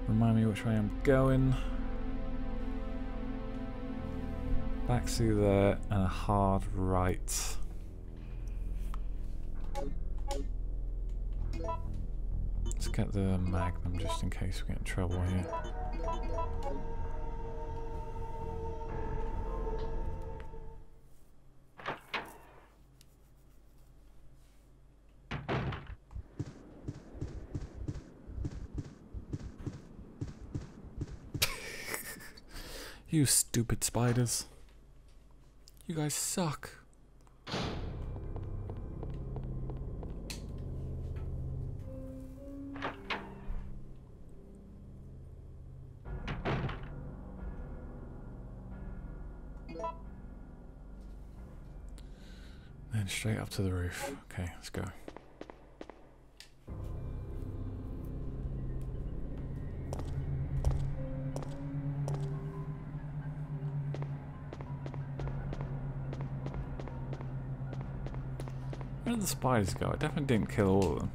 Remind me which way I'm going. Back through there and a hard right. Let's get the magnum just in case we get in trouble here. You stupid spiders. You guys suck. Then straight up to the roof. Okay, let's go. Spiders go? I definitely didn't kill all of them.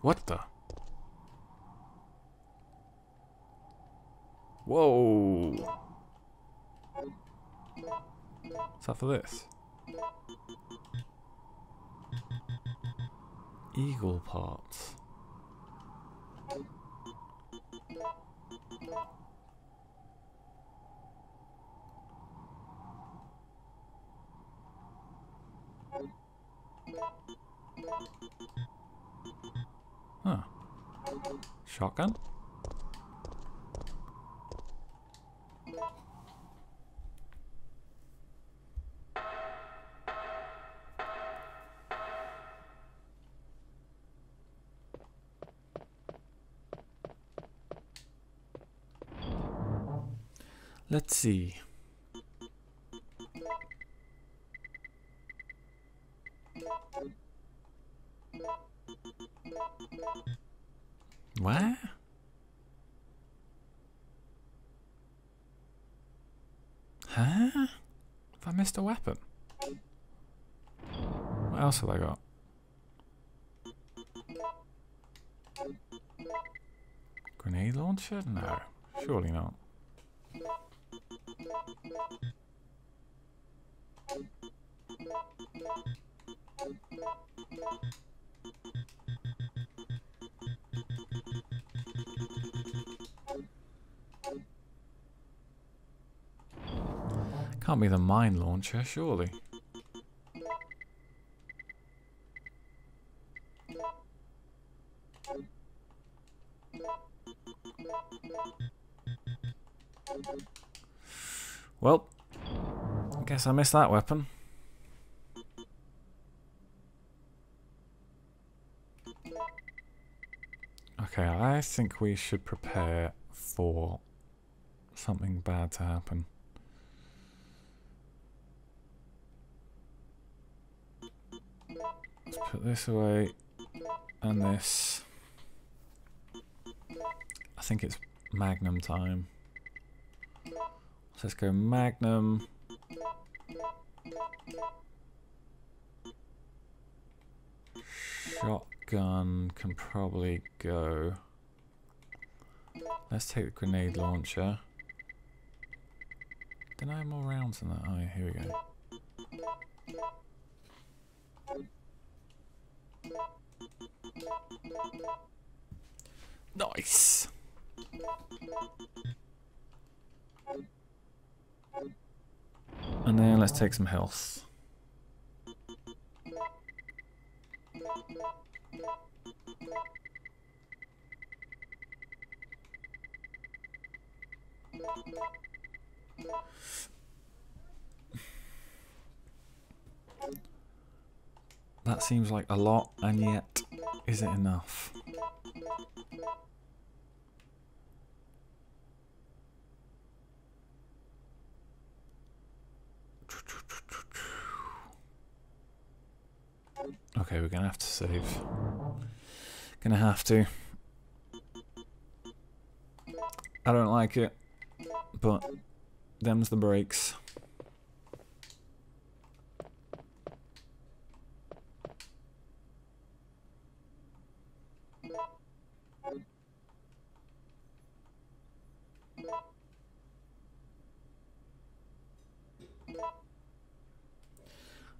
What the? Whoa! What's that for this? Let's see. Where? Huh? Have I missed a weapon? What else have I got? Grenade launcher? No, surely not. Can't be the mine launcher, surely. Well, I guess I missed that weapon. Okay, I think we should prepare for something bad to happen. Put this away and this. I think it's Magnum time. So let's go Magnum. Shotgun can probably go. Let's take the grenade launcher. Did I have more rounds than that? Oh, here we go. Nice. And then let's take some health. That seems like a lot, and yet, is it enough? Okay, we're gonna have to save. Gonna have to. I don't like it, but them's the breaks.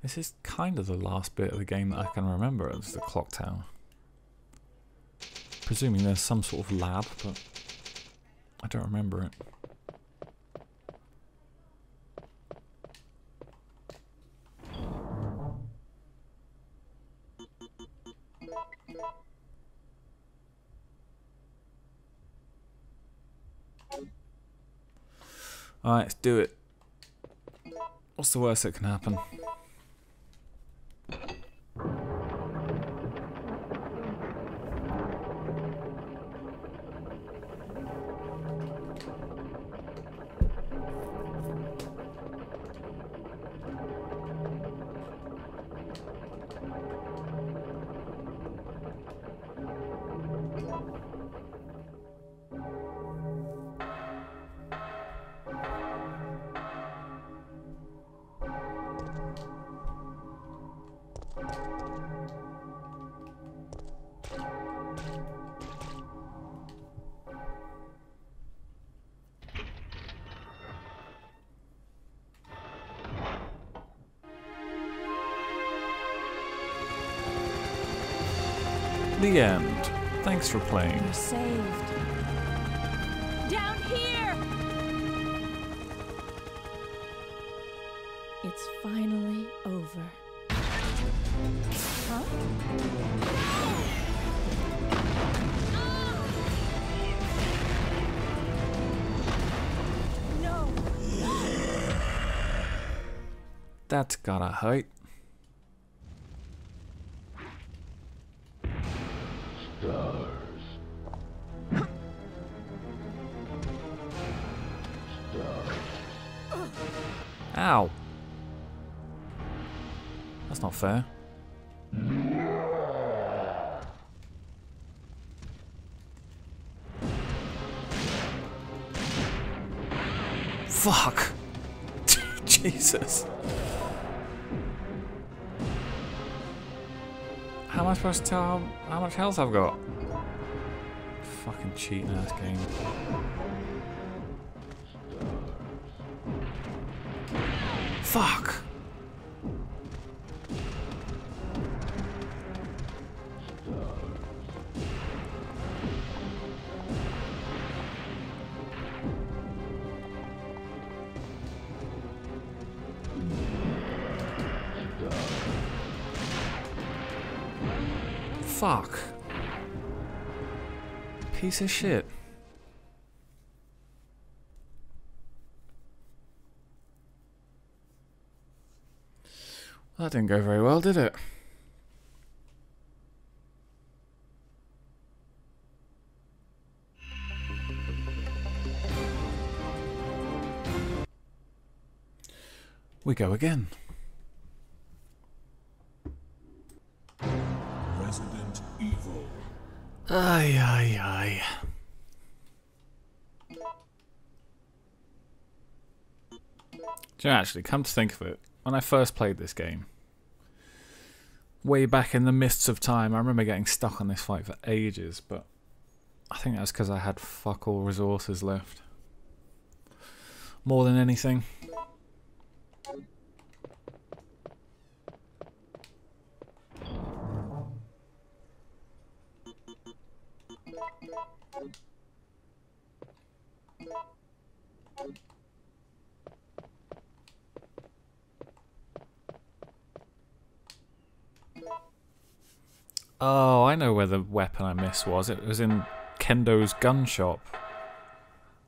This is kind of the last bit of the game that I can remember as the clock tower. Presuming there's some sort of lab, but I don't remember it. Alright, let's do it. What's the worst that can happen? For playing. You're saved. Down here! It's finally over. Huh? No! That's gotta hurt. Fuck. Jesus. How am I supposed to tell how, how much health I've got? Fucking cheating ass game. Fuck. Fuck. Piece of shit. That didn't go very well, did it? We go again. Ay, ay, ay. Do you know, actually, come to think of it, when I first played this game, way back in the mists of time, I remember getting stuck on this fight for ages, but I think that's because I had fuck all resources left. More than anything. Oh, I know where the weapon I missed was. It was in Kendo's gun shop.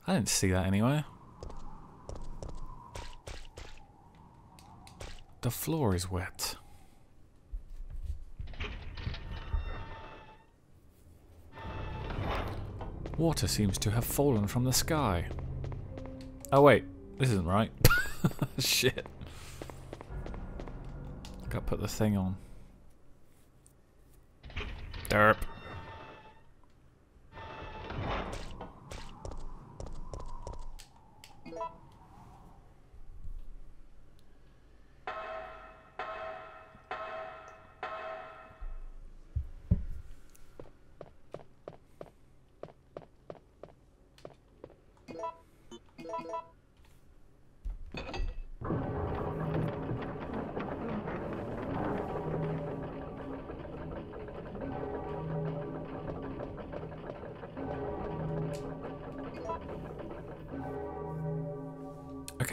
I didn't see that anywhere. The floor is wet. Water seems to have fallen from the sky. Oh wait, this isn't right. Shit. Gotta put the thing on. Derp.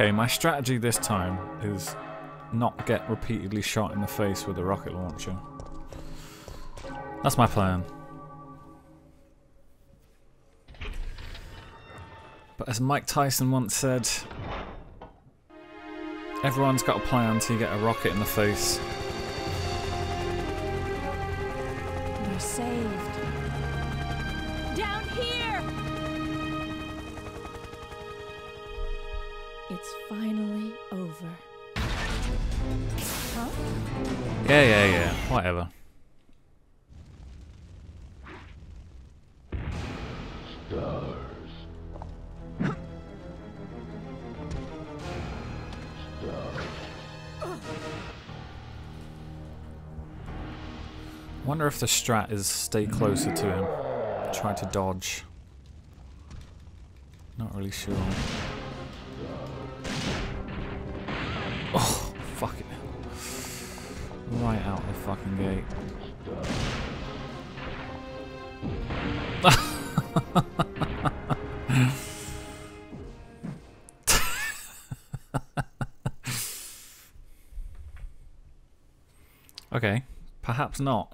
Okay, my strategy this time is not get repeatedly shot in the face with a rocket launcher. That's my plan. But as Mike Tyson once said, everyone's got a plan until you get a rocket in the face. If the strat is stay closer to him. Try to dodge. Not really sure. Oh, fuck it. Right out the fucking gate. okay, perhaps not.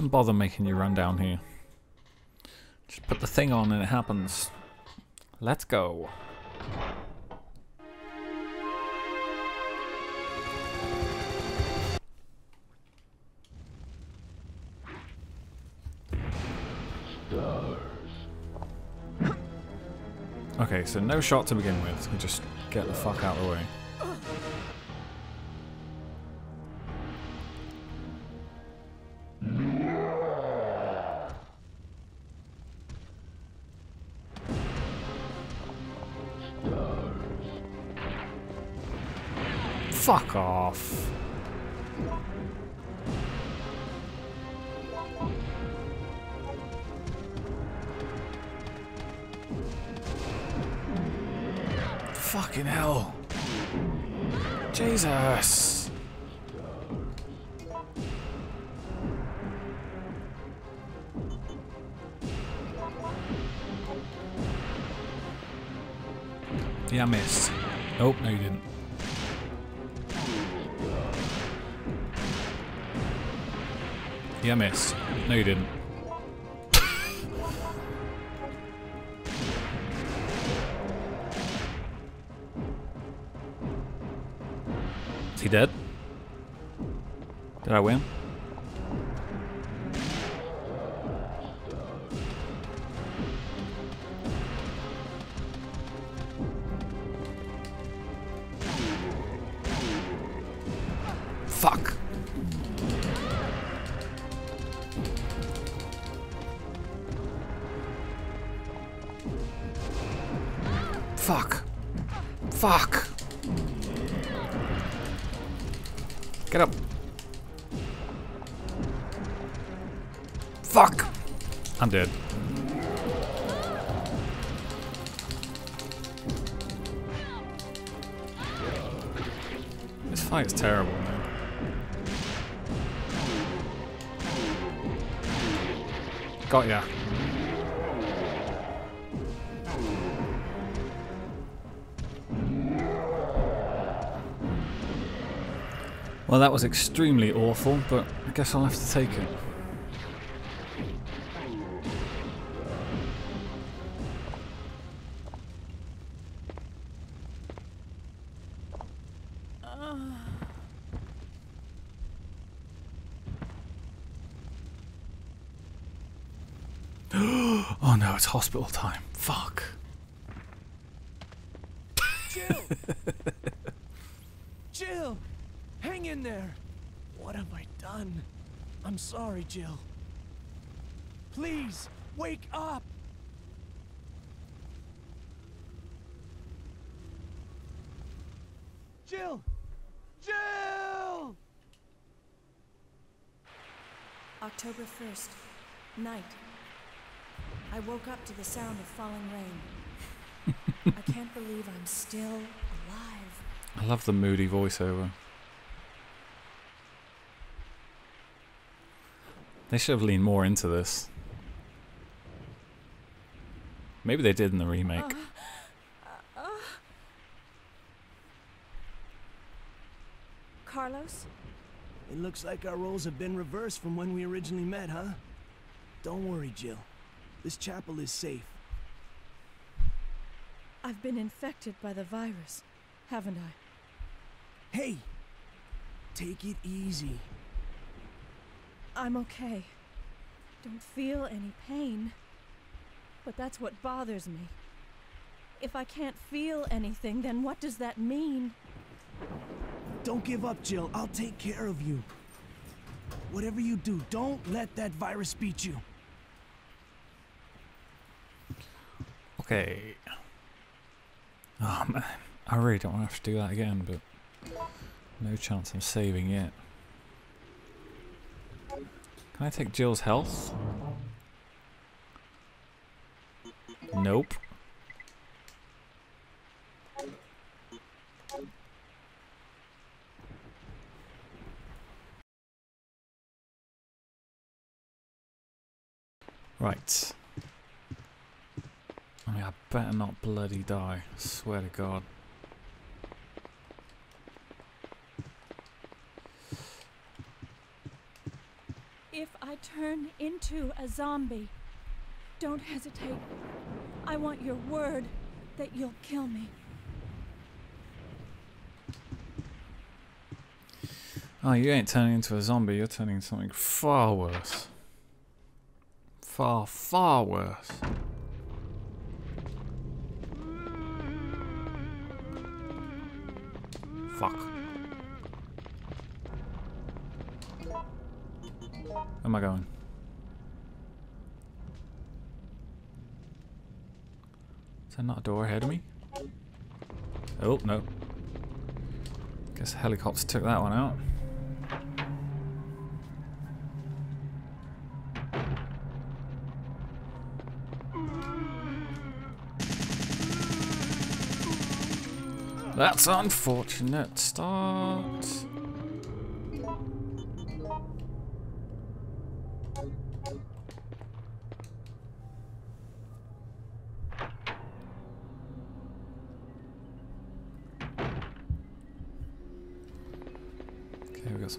Even bother making you run down here? Just put the thing on and it happens. Let's go. Okay, so no shot to begin with. We just get the fuck out of the way. Off. That was extremely awful, but I guess I'll have to take it. oh no, it's hospital time. Fuck. Jill! Jill! Hang in there! What have I done? I'm sorry, Jill. Please, wake up! Jill! Jill! October 1st, night. I woke up to the sound of falling rain. I can't believe I'm still alive. I love the moody voiceover. They should have leaned more into this. Maybe they did in the remake. Carlos? It looks like our roles have been reversed from when we originally met, huh? Don't worry, Jill. This chapel is safe. I've been infected by the virus, haven't I? Hey! Take it easy. I'm okay. Don't feel any pain. But that's what bothers me. If I can't feel anything, then what does that mean? Don't give up, Jill. I'll take care of you. Whatever you do, don't let that virus beat you. Okay. Oh man, I really don't want to have to do that again, but no chance I'm saving yet. Can I take Jill's health? Nope. Right. I mean, I better not bloody die. swear to God. If I turn into a zombie, don't hesitate. I want your word that you'll kill me. Oh, you ain't turning into a zombie, you're turning into something far worse. Far, far worse. Fuck. Am I going? Is there not a door ahead of me? Oh, no. Guess helicopter took that one out. That's unfortunate. Start.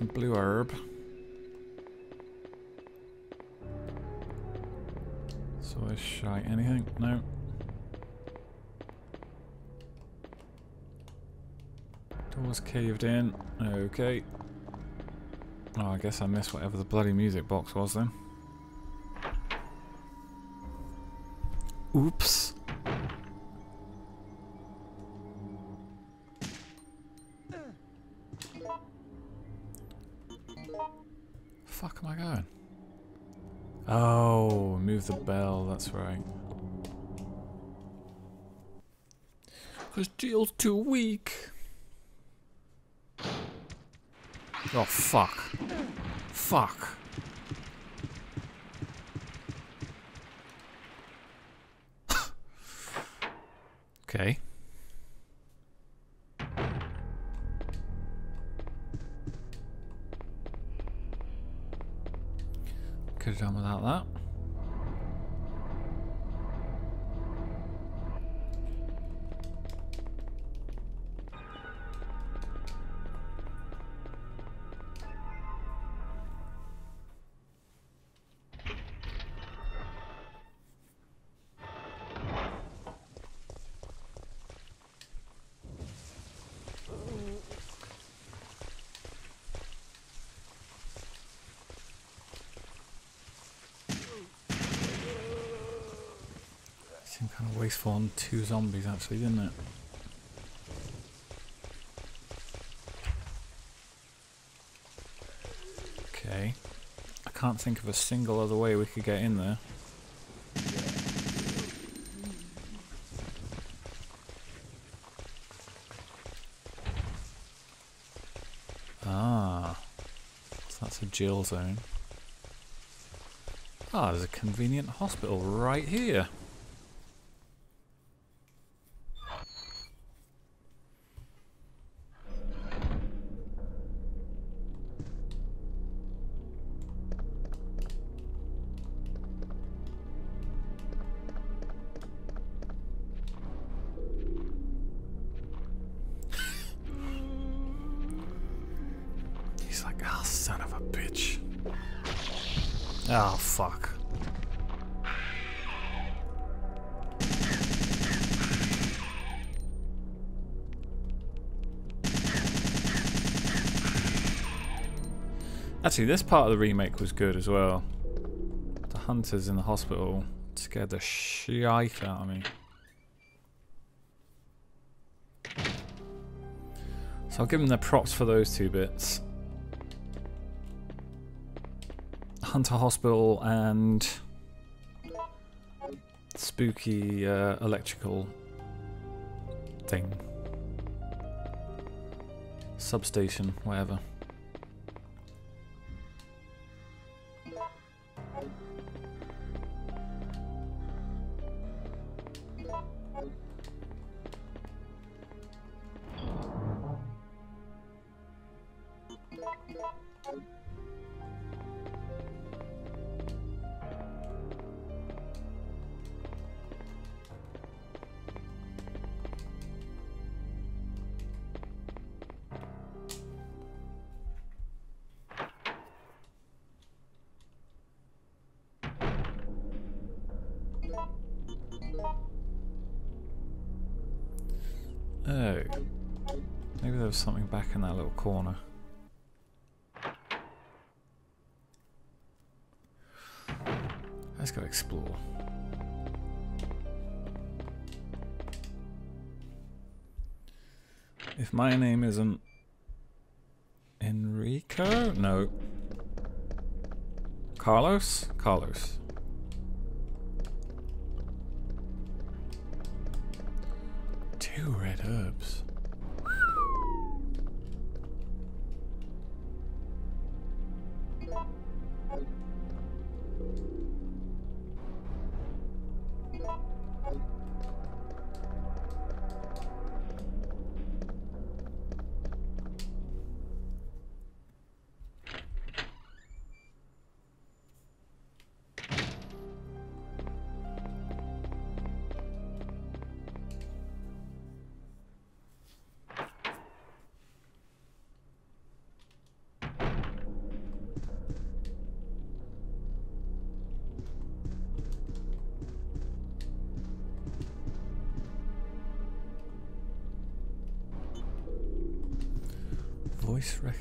Some blue herb. So I shy anything? No. Door's caved in. Okay. Oh, I guess I missed whatever the bloody music box was then. Oops. That's right. Because Jill's too weak. Oh, fuck. Fuck. okay. Could have done without that. Two zombies actually, didn't it? Okay. I can't think of a single other way we could get in there. Ah. So that's a jail zone. Ah, there's a convenient hospital right here. Actually, this part of the remake was good as well. The hunters in the hospital scared the shite out of me. So I'll give them their props for those two bits. Hunter Hospital and spooky uh, electrical thing. Substation, whatever. Oh. Maybe there was something back in that little corner. Let's go explore. If my name isn't Enrico? No. Carlos? Carlos.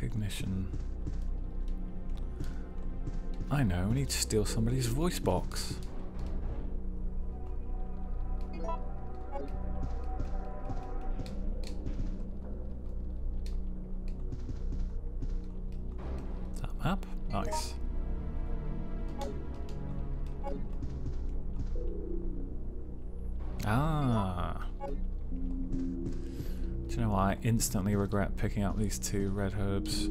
Recognition. I know, we need to steal somebody's voice box. Instantly regret picking up these two red herbs.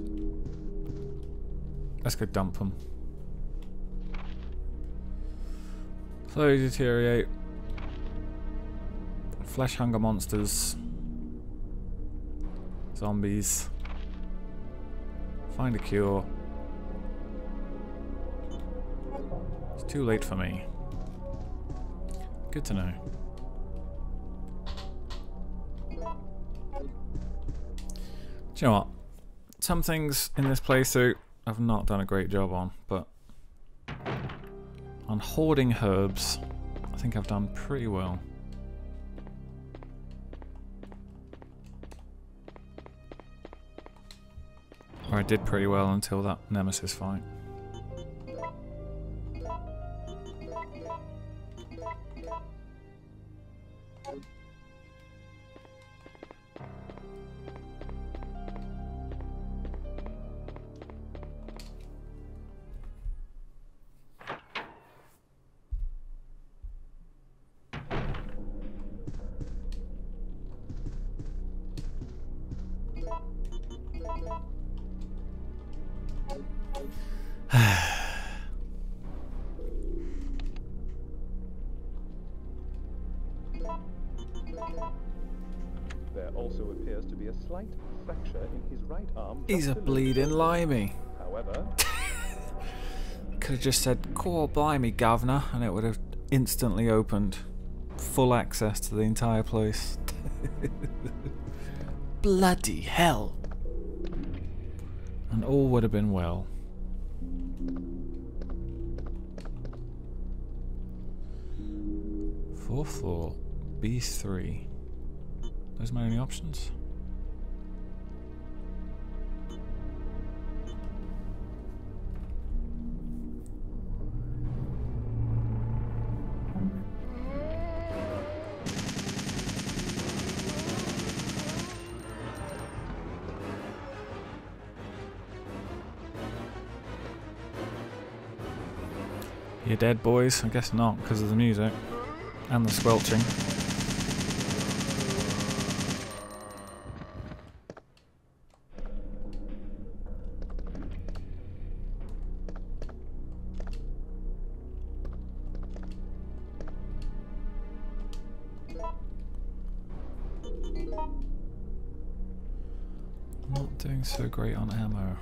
Let's go dump them. Slowly deteriorate. Flesh hunger monsters. Zombies. Find a cure. It's too late for me. Good to know. Do you know what? Some things in this playthrough I've not done a great job on, but on hoarding herbs, I think I've done pretty well. Or I did pretty well until that Nemesis fight. He's a bleeding limey. However, Could have just said, "Call blimey, governor," and it would have instantly opened full access to the entire place. Bloody hell! And all would have been well. Fourth floor, B3. Those my only options? You dead, boys? I guess not, because of the music. And the squelching. Not doing so great on ammo.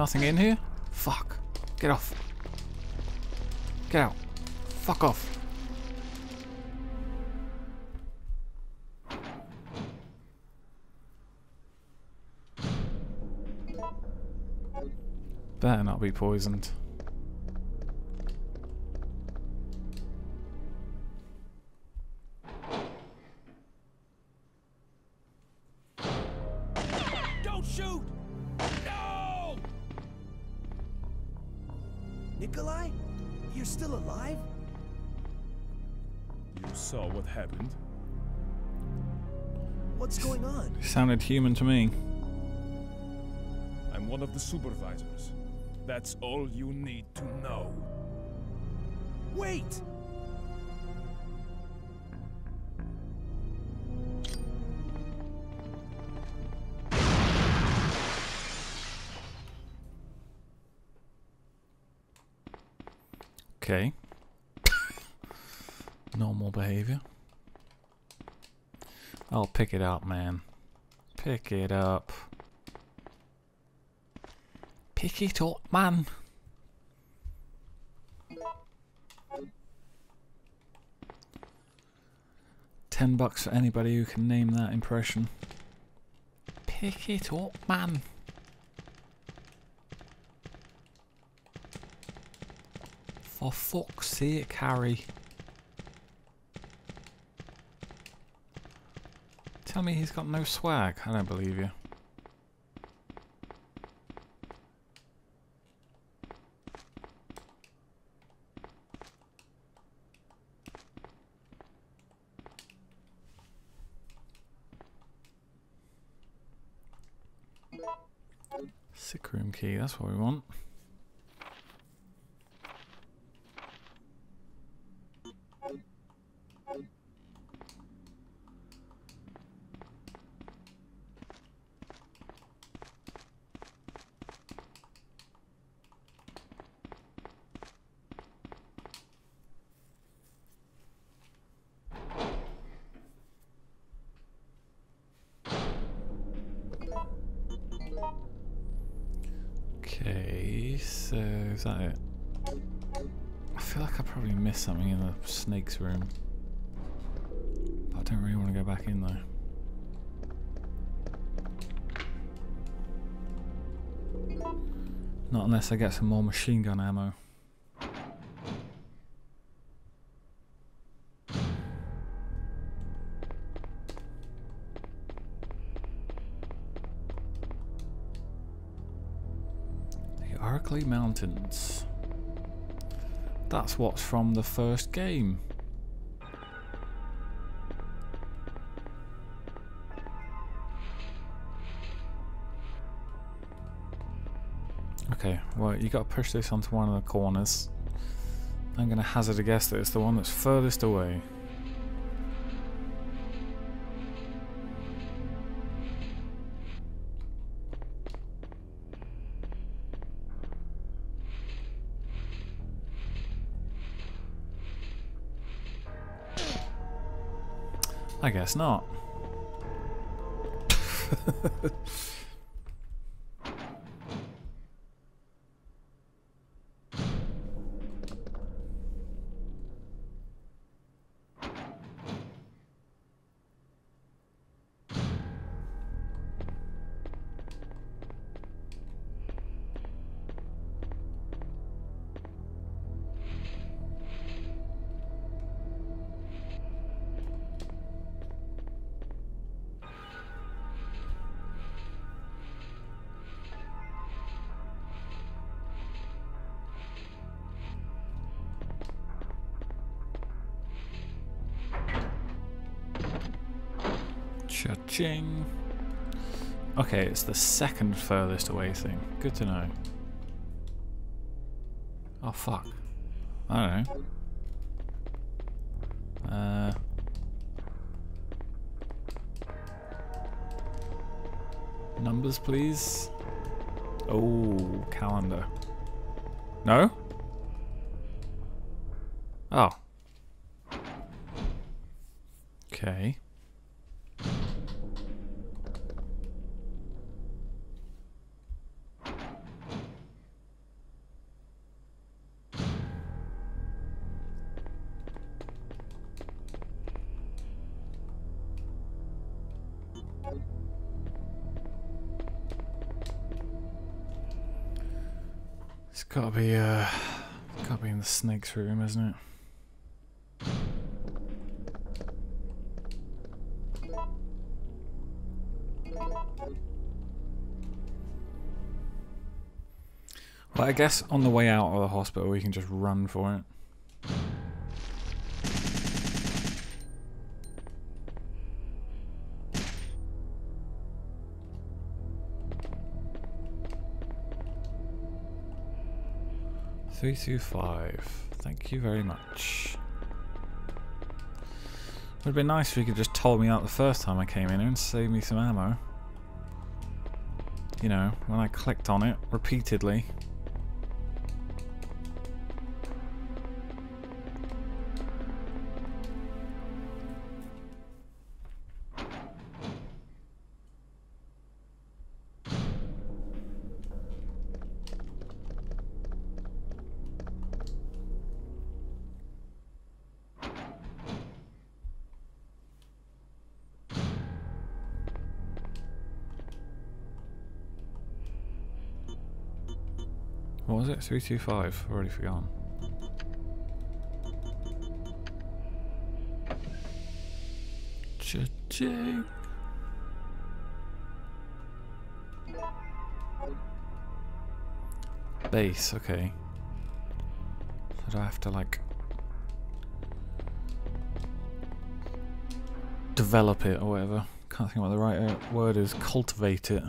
Nothing in here? Fuck. Get off. Get out. Fuck off. Better not be poisoned. Human to me. I'm one of the supervisors. That's all you need to know. Wait! Okay. Normal behavior. I'll pick it up, man. Pick it up. Pick it up, man. Ten bucks for anybody who can name that impression. Pick it up, man. For fuck's sake, Harry. Tell me he's got no swag. I don't believe you. Sick room key, that's what we want. The room. I don't really want to go back in though. Not unless I get some more machine gun ammo. Arklay Mountains. That's what's from the first game. Well, you gotta push this onto one of the corners. I'm gonna hazard a guess that it's the one that's furthest away. I guess not. Cha-ching. Okay, it's the second furthest away thing. Good to know. Oh, fuck. I don't know. Uh... Numbers, please. Oh, calendar. No? Oh. Okay. Be, uh, gotta be in the snake's room, isn't it? Well, I guess on the way out of the hospital we can just run for it. Three two five. Thank you very much. It would have been nice if you could just told me out the first time I came in and save me some ammo. You know, when I clicked on it repeatedly. 325. Already forgotten. Cha-ching. Base, okay. So do I have to like develop it or whatever? Can't think what the right uh, word is. Cultivate it.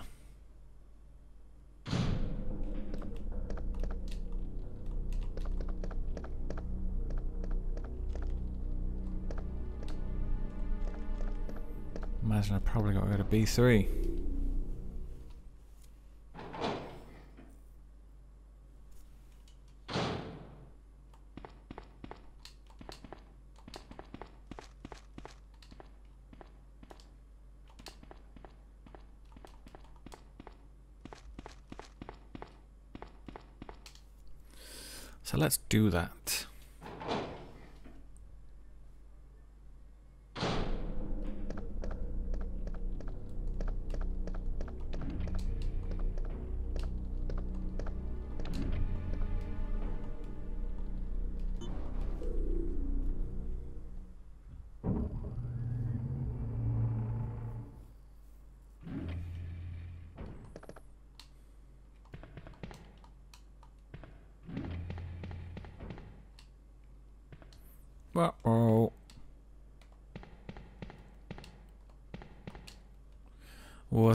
Imagine I probably got to go to B3. So let's do that.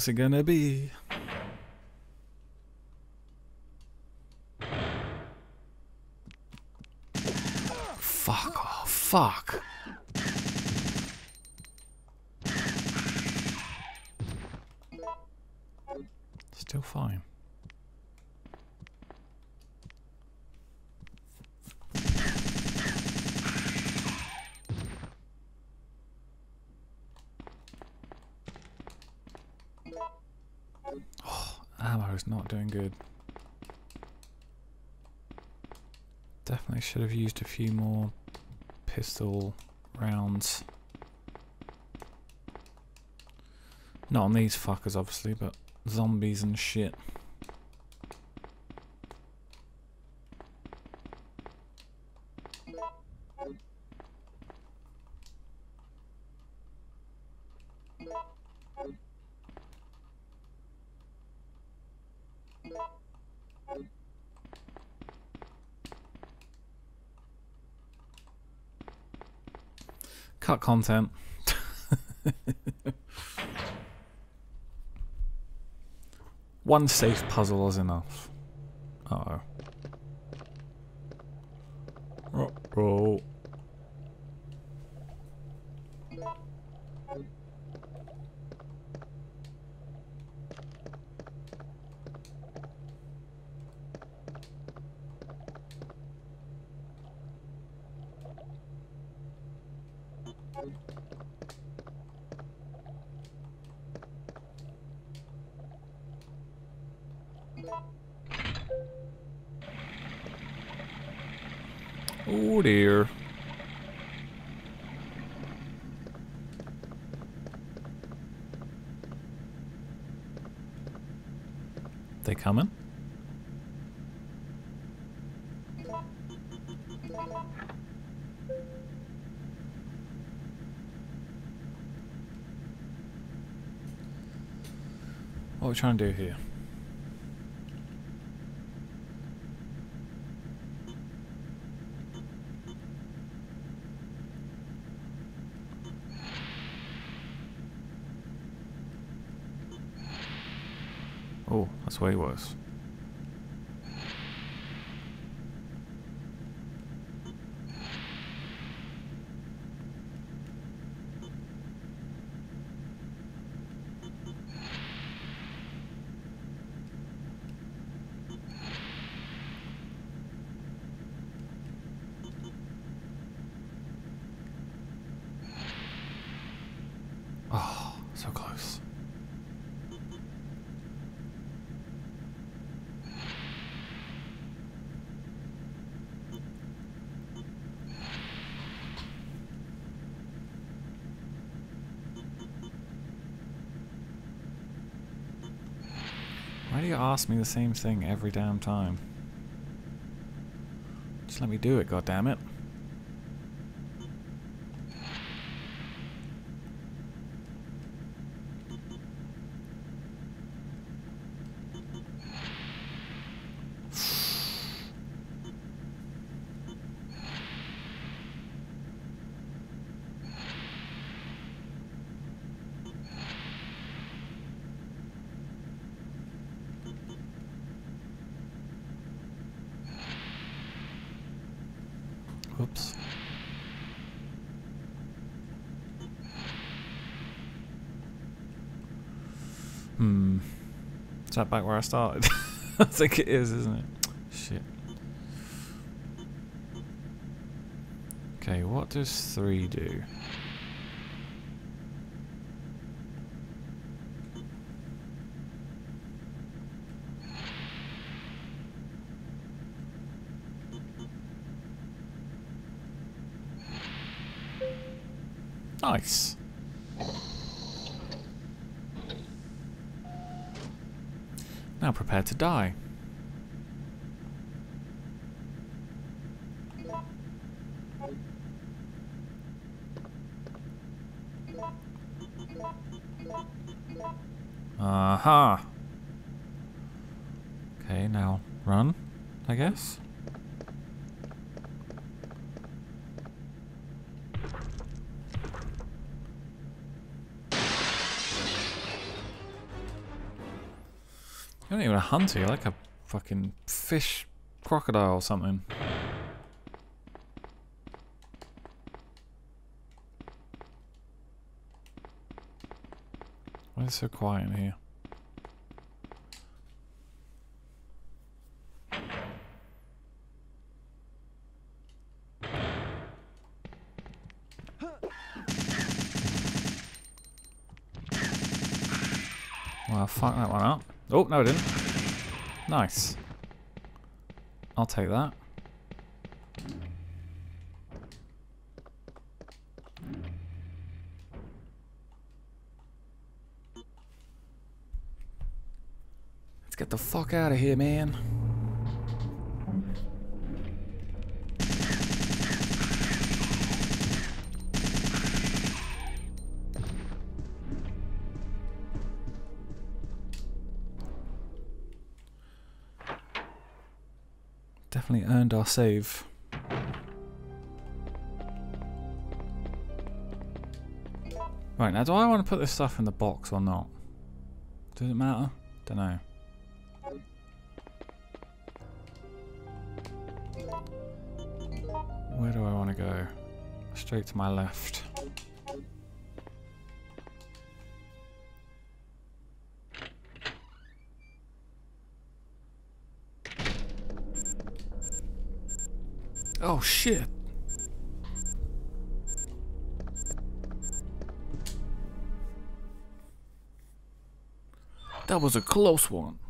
What's it gonna be? Fuck off. Fuck. Still fine. Oh, ammo's not doing good. Definitely should have used a few more pistol rounds. Not on these fuckers, obviously, but zombies and shit. Content. One safe puzzle is enough. Uh oh. Oh we trying to do here? Oh, that's way worse. Oh, so close. Why do you ask me the same thing every damn time? Just let me do it, goddammit. Whoops. Hmm. Back where I started? I think it is, isn't it? Shit. Okay, what does three do? Nice. Now prepare to die. Aha. Okay, now run, I guess. You're like a fucking fish crocodile or something. Why is it so quiet in here? Well, fuck that one up. Oh, no, I didn't. Nice. I'll take that. Let's get the fuck out of here, man. Save. Right, now do I want to put this stuff in the box or not? Does it matter? Don't know. Where do I want to go? Straight to my left. Oh shit. That was a close one.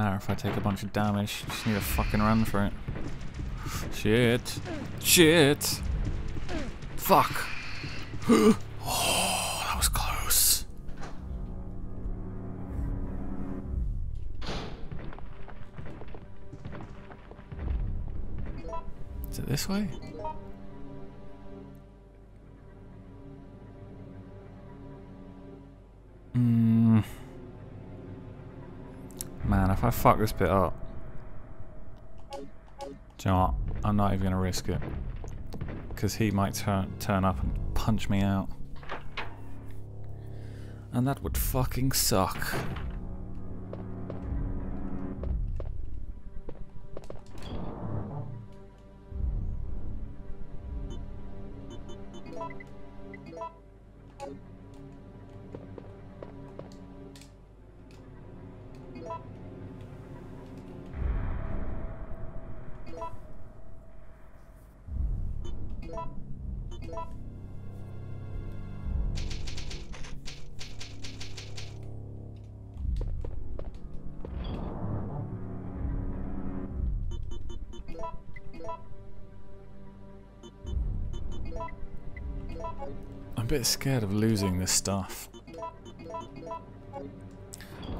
Matter if I take a bunch of damage. Just need to fucking run for it. Shit. Shit. Fuck. oh, that was close. Is it this way? If I fuck this bit up. Do you know what? I'm not even going to risk it. Because he might turn, turn up and punch me out. And that would fucking suck. Bit scared of losing this stuff.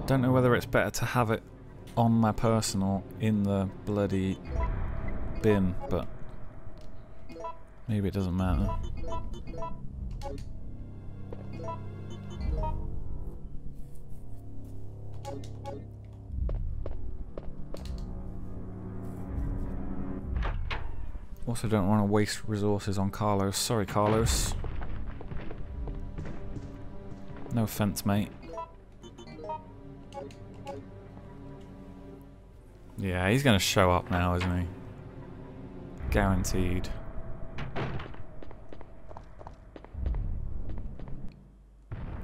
Don't know whether it's better to have it on my person or in the bloody bin, but maybe it doesn't matter. Also don't want to waste resources on Carlos. Sorry, Carlos. No offense, mate. Yeah, he's going to show up now, isn't he? Guaranteed.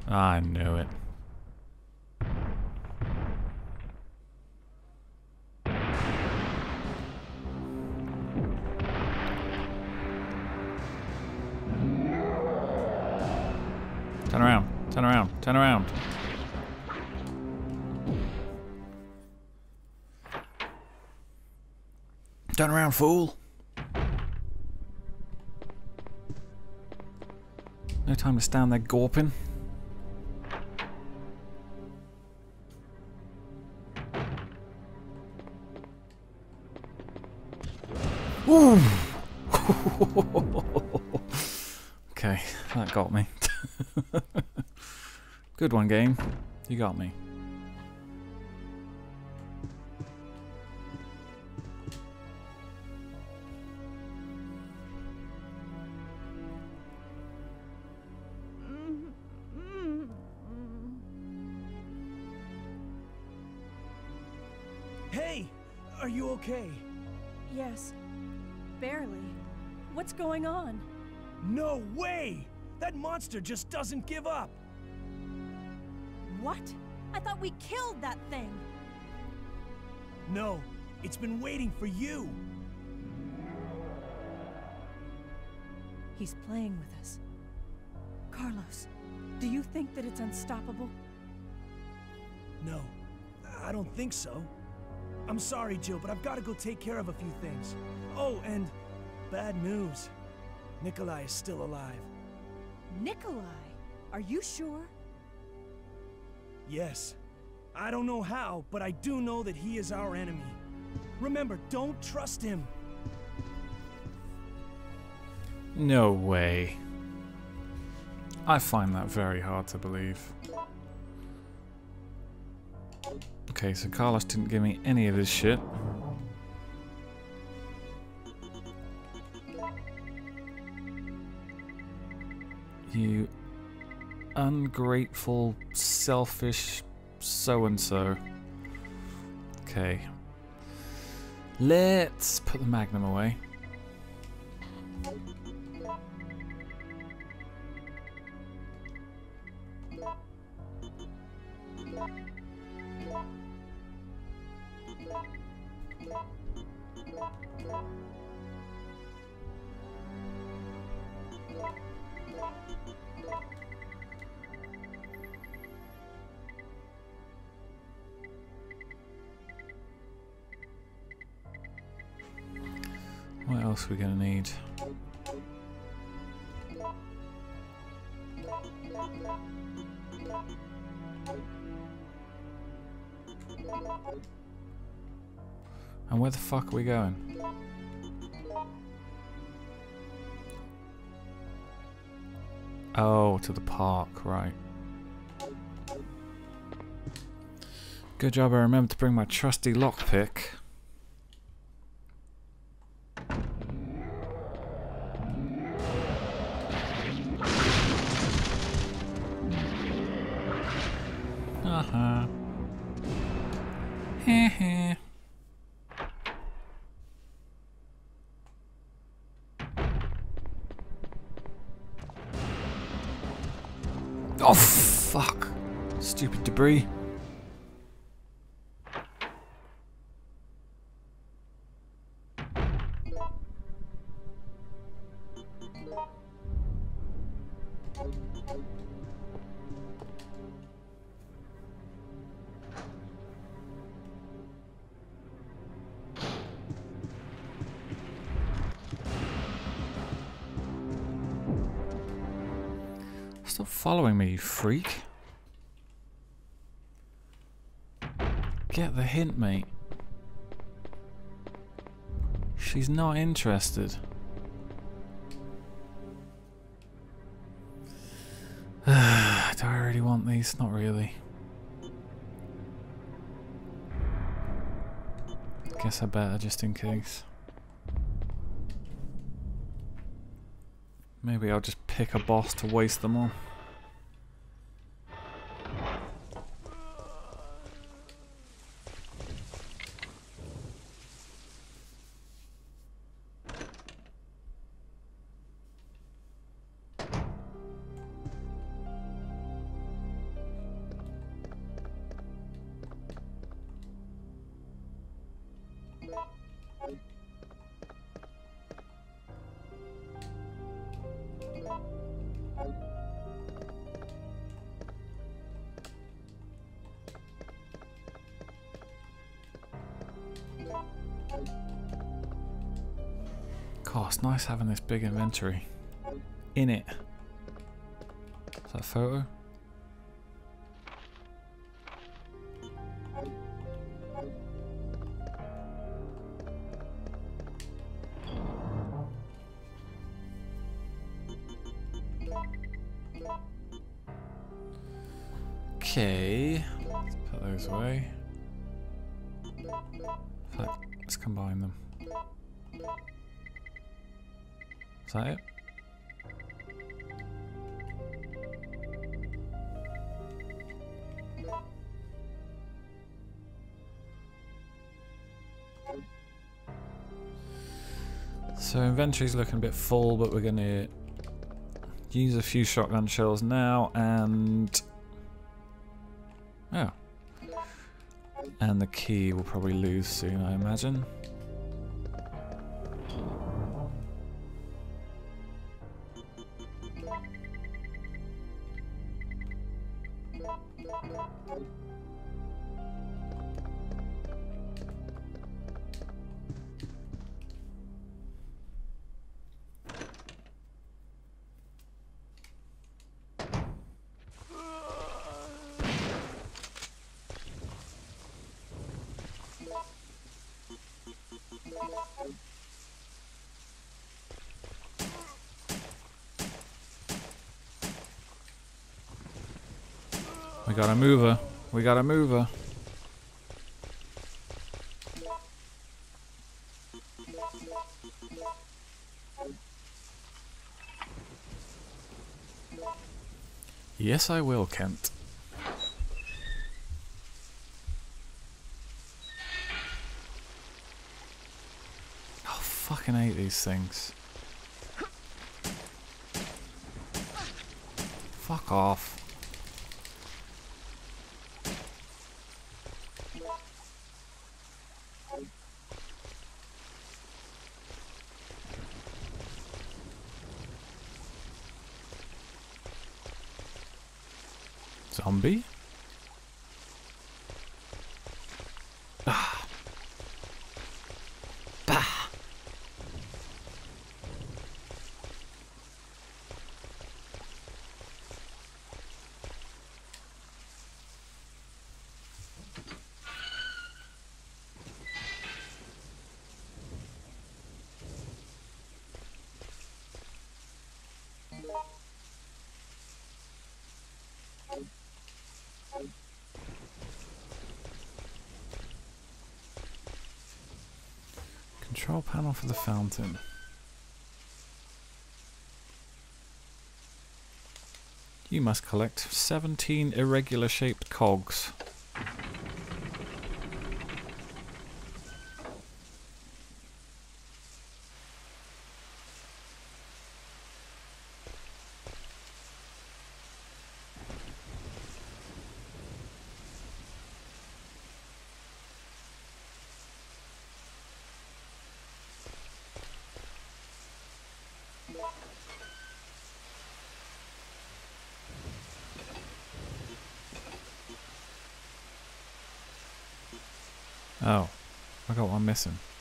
I knew it. Turn around. Turn around. Fool. No time to stand there gawping. Good one, game. You got me. Hey, are you okay? Yes. Barely. What's going on? No way! That monster just doesn't give up. What? I thought we killed that thing. No, it's been waiting for you. He's playing with us. Carlos, do you think that it's unstoppable? No, I don't think so. I'm sorry, Jill, but I've got to go take care of a few things. Oh, and bad news. Nikolai is still alive. Nikolai? Are you sure? Yes. I don't know how, but I do know that he is our enemy. Remember, don't trust him. No way. I find that very hard to believe. Okay, so Carlos didn't give me any of his shit. You ungrateful, selfish so-and-so. Okay. Let's put the magnum away. What else are we going to need? And where the fuck are we going? Oh, to the park, right. Good job I remembered to bring my trusty lockpick. Interested. Do I really want these? Not really. Guess I better just in case. Maybe I'll just pick a boss to waste them on. Big inventory. In it. Is that a photo? So looking a bit full, but we're going to use a few shotgun shells now and... Oh. And the key we'll probably lose soon, I imagine. Got a mover. We got a mover. Yes, I will, Kent. Oh, fucking hate these things. Fuck off. Zombie? Ah. Bah. Control panel for the fountain. You must collect 17 irregular shaped cogs. Oh, I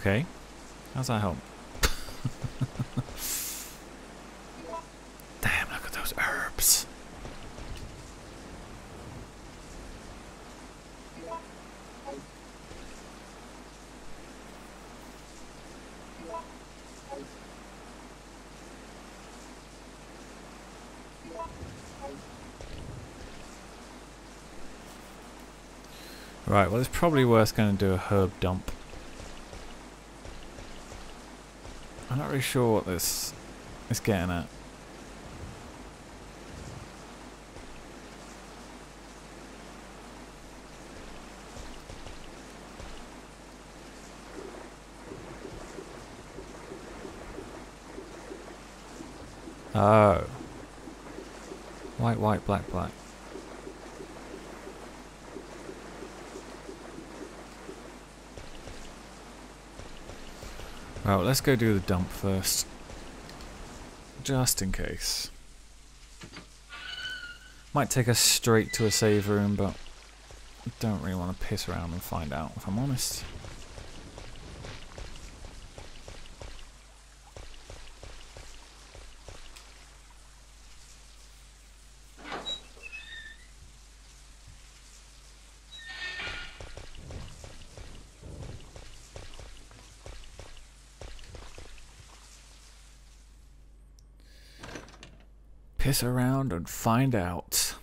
Okay, how's that help? Damn, look at those herbs. Right, well it's probably worth going to do a herb dump. sure what this is getting at. Oh. White, white, black, black. Let's go do the dump first. Just in case. Might take us straight to a save room, but I don't really want to piss around and find out, if I'm honest. Piss around and find out.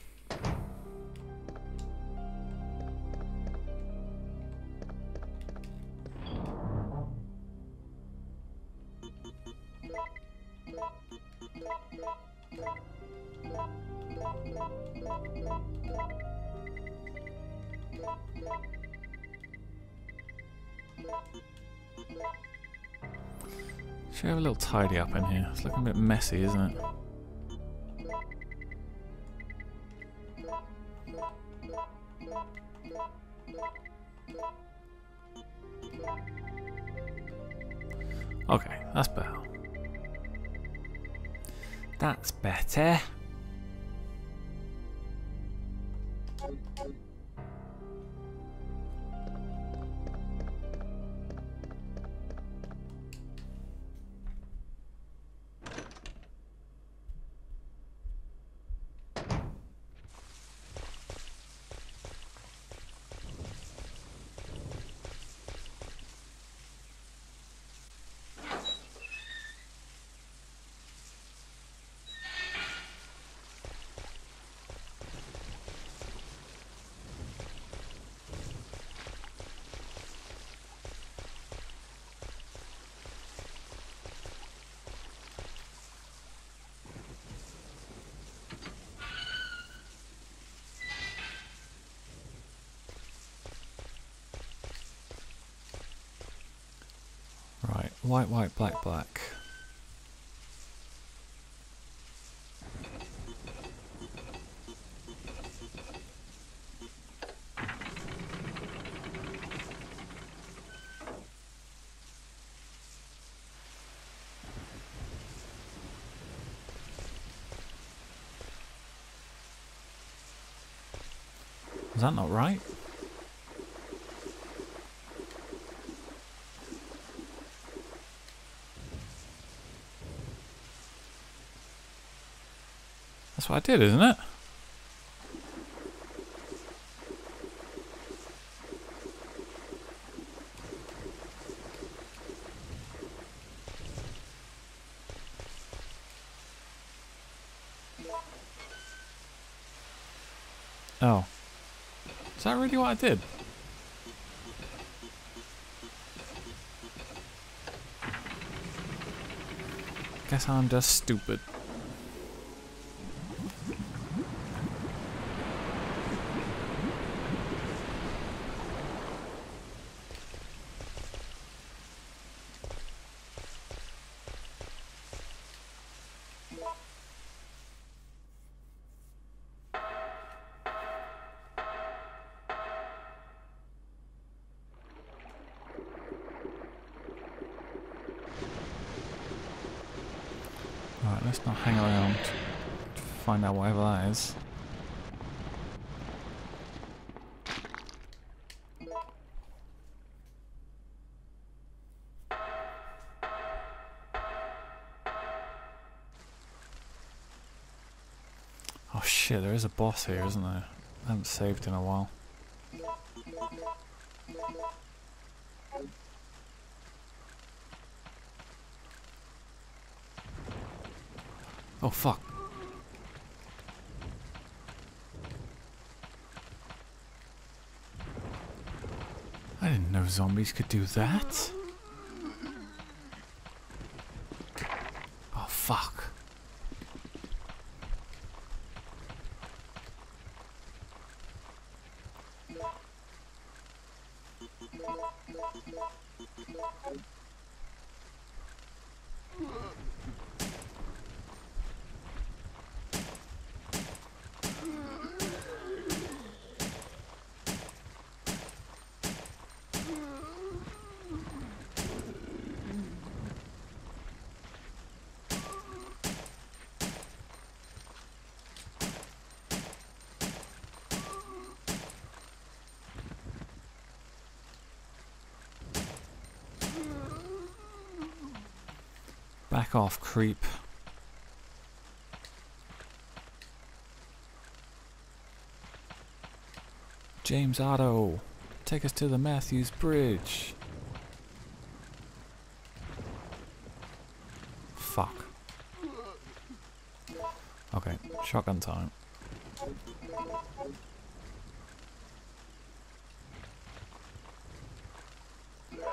Should have a little tidy up in here. It's looking a bit messy, isn't it? White, white, black, black. Is that not right? That's what I did, isn't it? Oh. Is that really what I did? Guess I'm just stupid. Is a boss here, isn't there? I haven't saved in a while. Oh fuck. I didn't know zombies could do that. Oh fuck. Back off, creep. James Otto, take us to the Matthews Bridge. Fuck. Okay, shotgun time.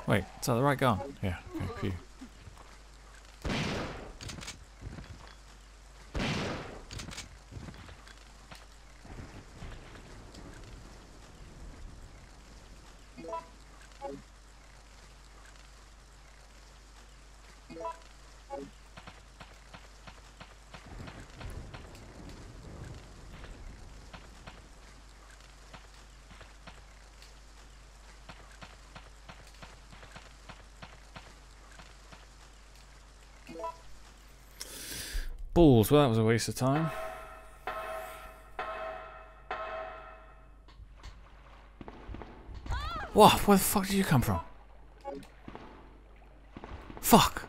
Wait, is that the right gun? Yeah, okay. Balls, well that was a waste of time. What? Where the fuck did you come from? Fuck!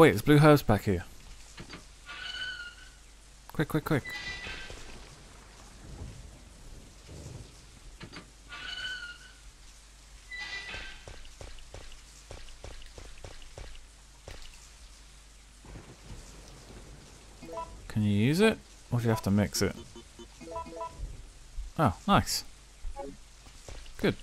Oh wait, there's blue herbs back here. Quick, quick, quick. Can you use it? Or do you have to mix it? Oh, nice. Good.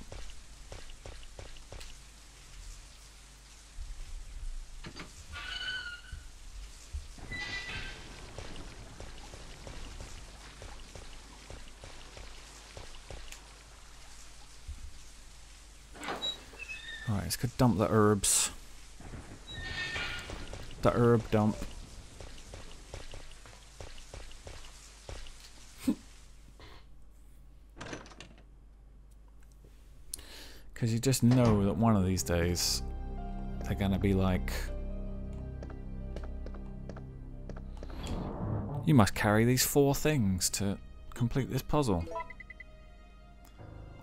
Alright, let's go dump the herbs. The herb dump. Because you just know that one of these days they're going to be like... You must carry these four things to complete this puzzle.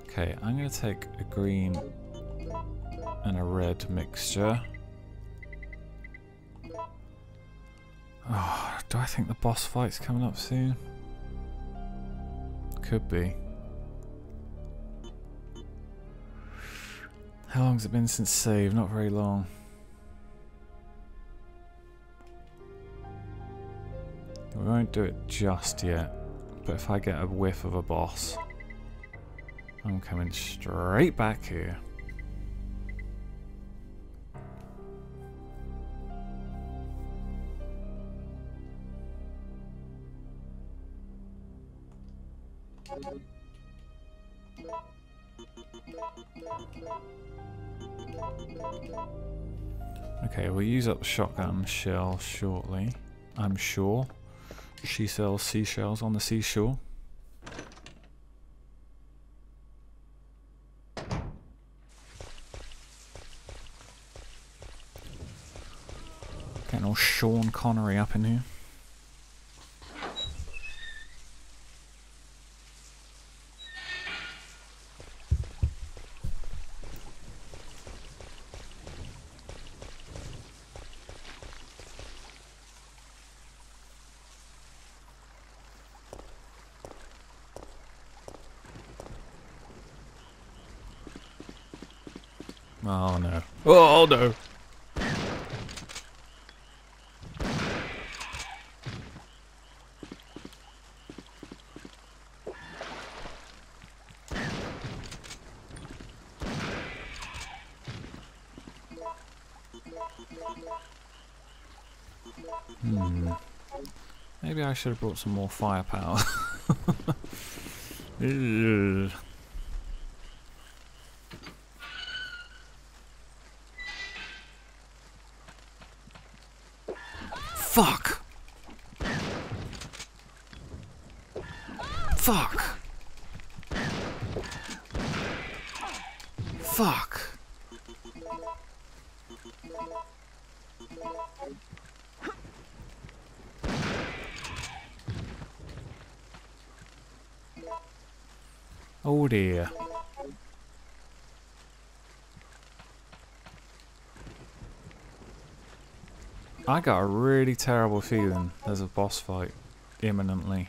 Okay, I'm going to take a green and a red mixture. Think the boss fight's coming up soon? Could be. How long's it been since save? Not very long. We won't do it just yet, but if I get a whiff of a boss, I'm coming straight back here. Use up shotgun shell shortly, I'm sure. She sells seashells on the seashore. Getting all Sean Connery up in here. Should have brought some more firepower. Fuck! Fuck! Fuck! Oh dear. I got a really terrible feeling there's a boss fight imminently.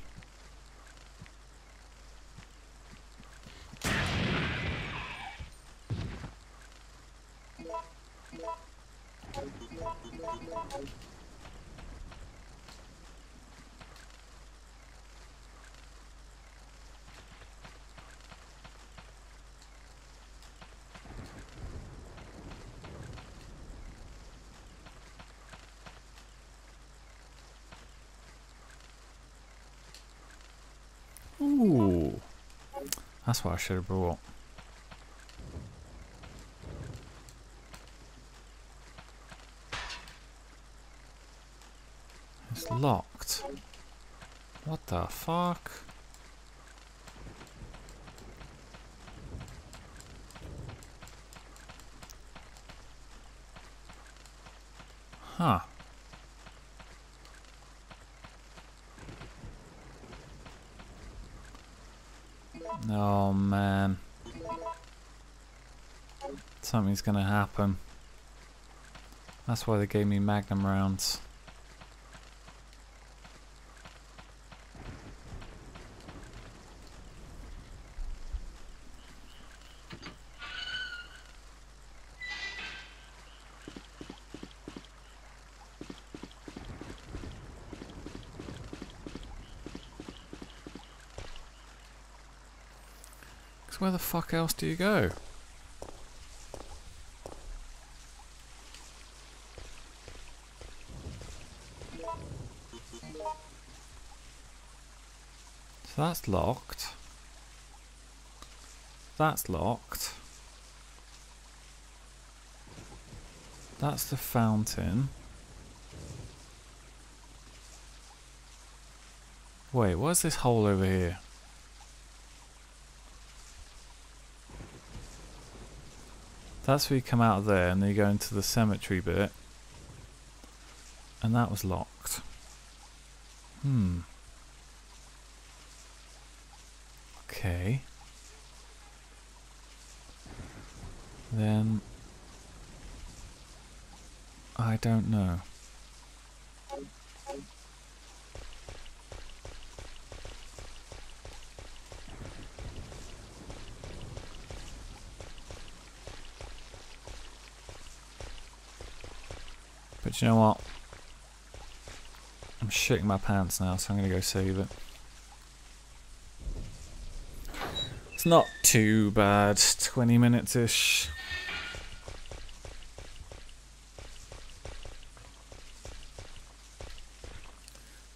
That's what I should have brought. It's locked. What the fuck? Huh. Oh eh, man. Something's gonna happen. That's why they gave me magnum rounds. Cause where the fuck else do you go? So that's locked. That's locked. That's the fountain. Wait, what's this hole over here? That's where you come out of there and then you go into the cemetery bit. And that was locked. Hmm. Okay. Then... I don't know. You know what? I'm shitting my pants now, so I'm gonna go save it. It's not too bad, 20 minutes ish.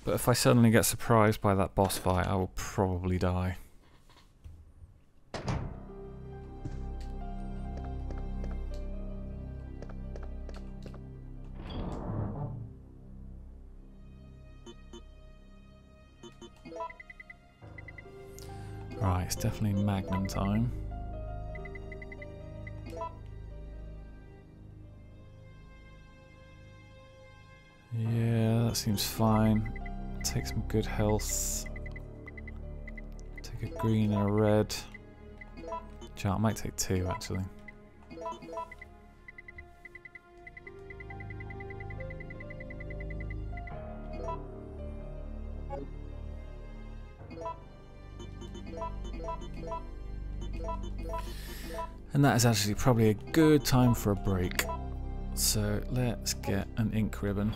But if I suddenly get surprised by that boss fight, I will probably die. Definitely Magnum time. Yeah, that seems fine. Take some good health. Take a green and a red. Chart, I might take two actually. And that is actually probably a good time for a break. So let's get an ink ribbon.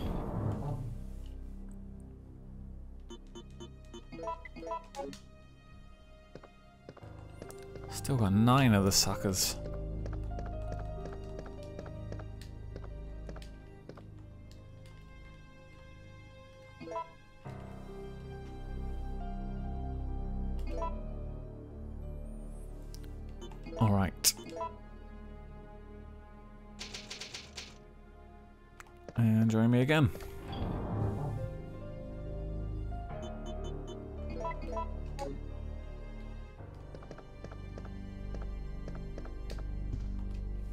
Still got nine of the suckers.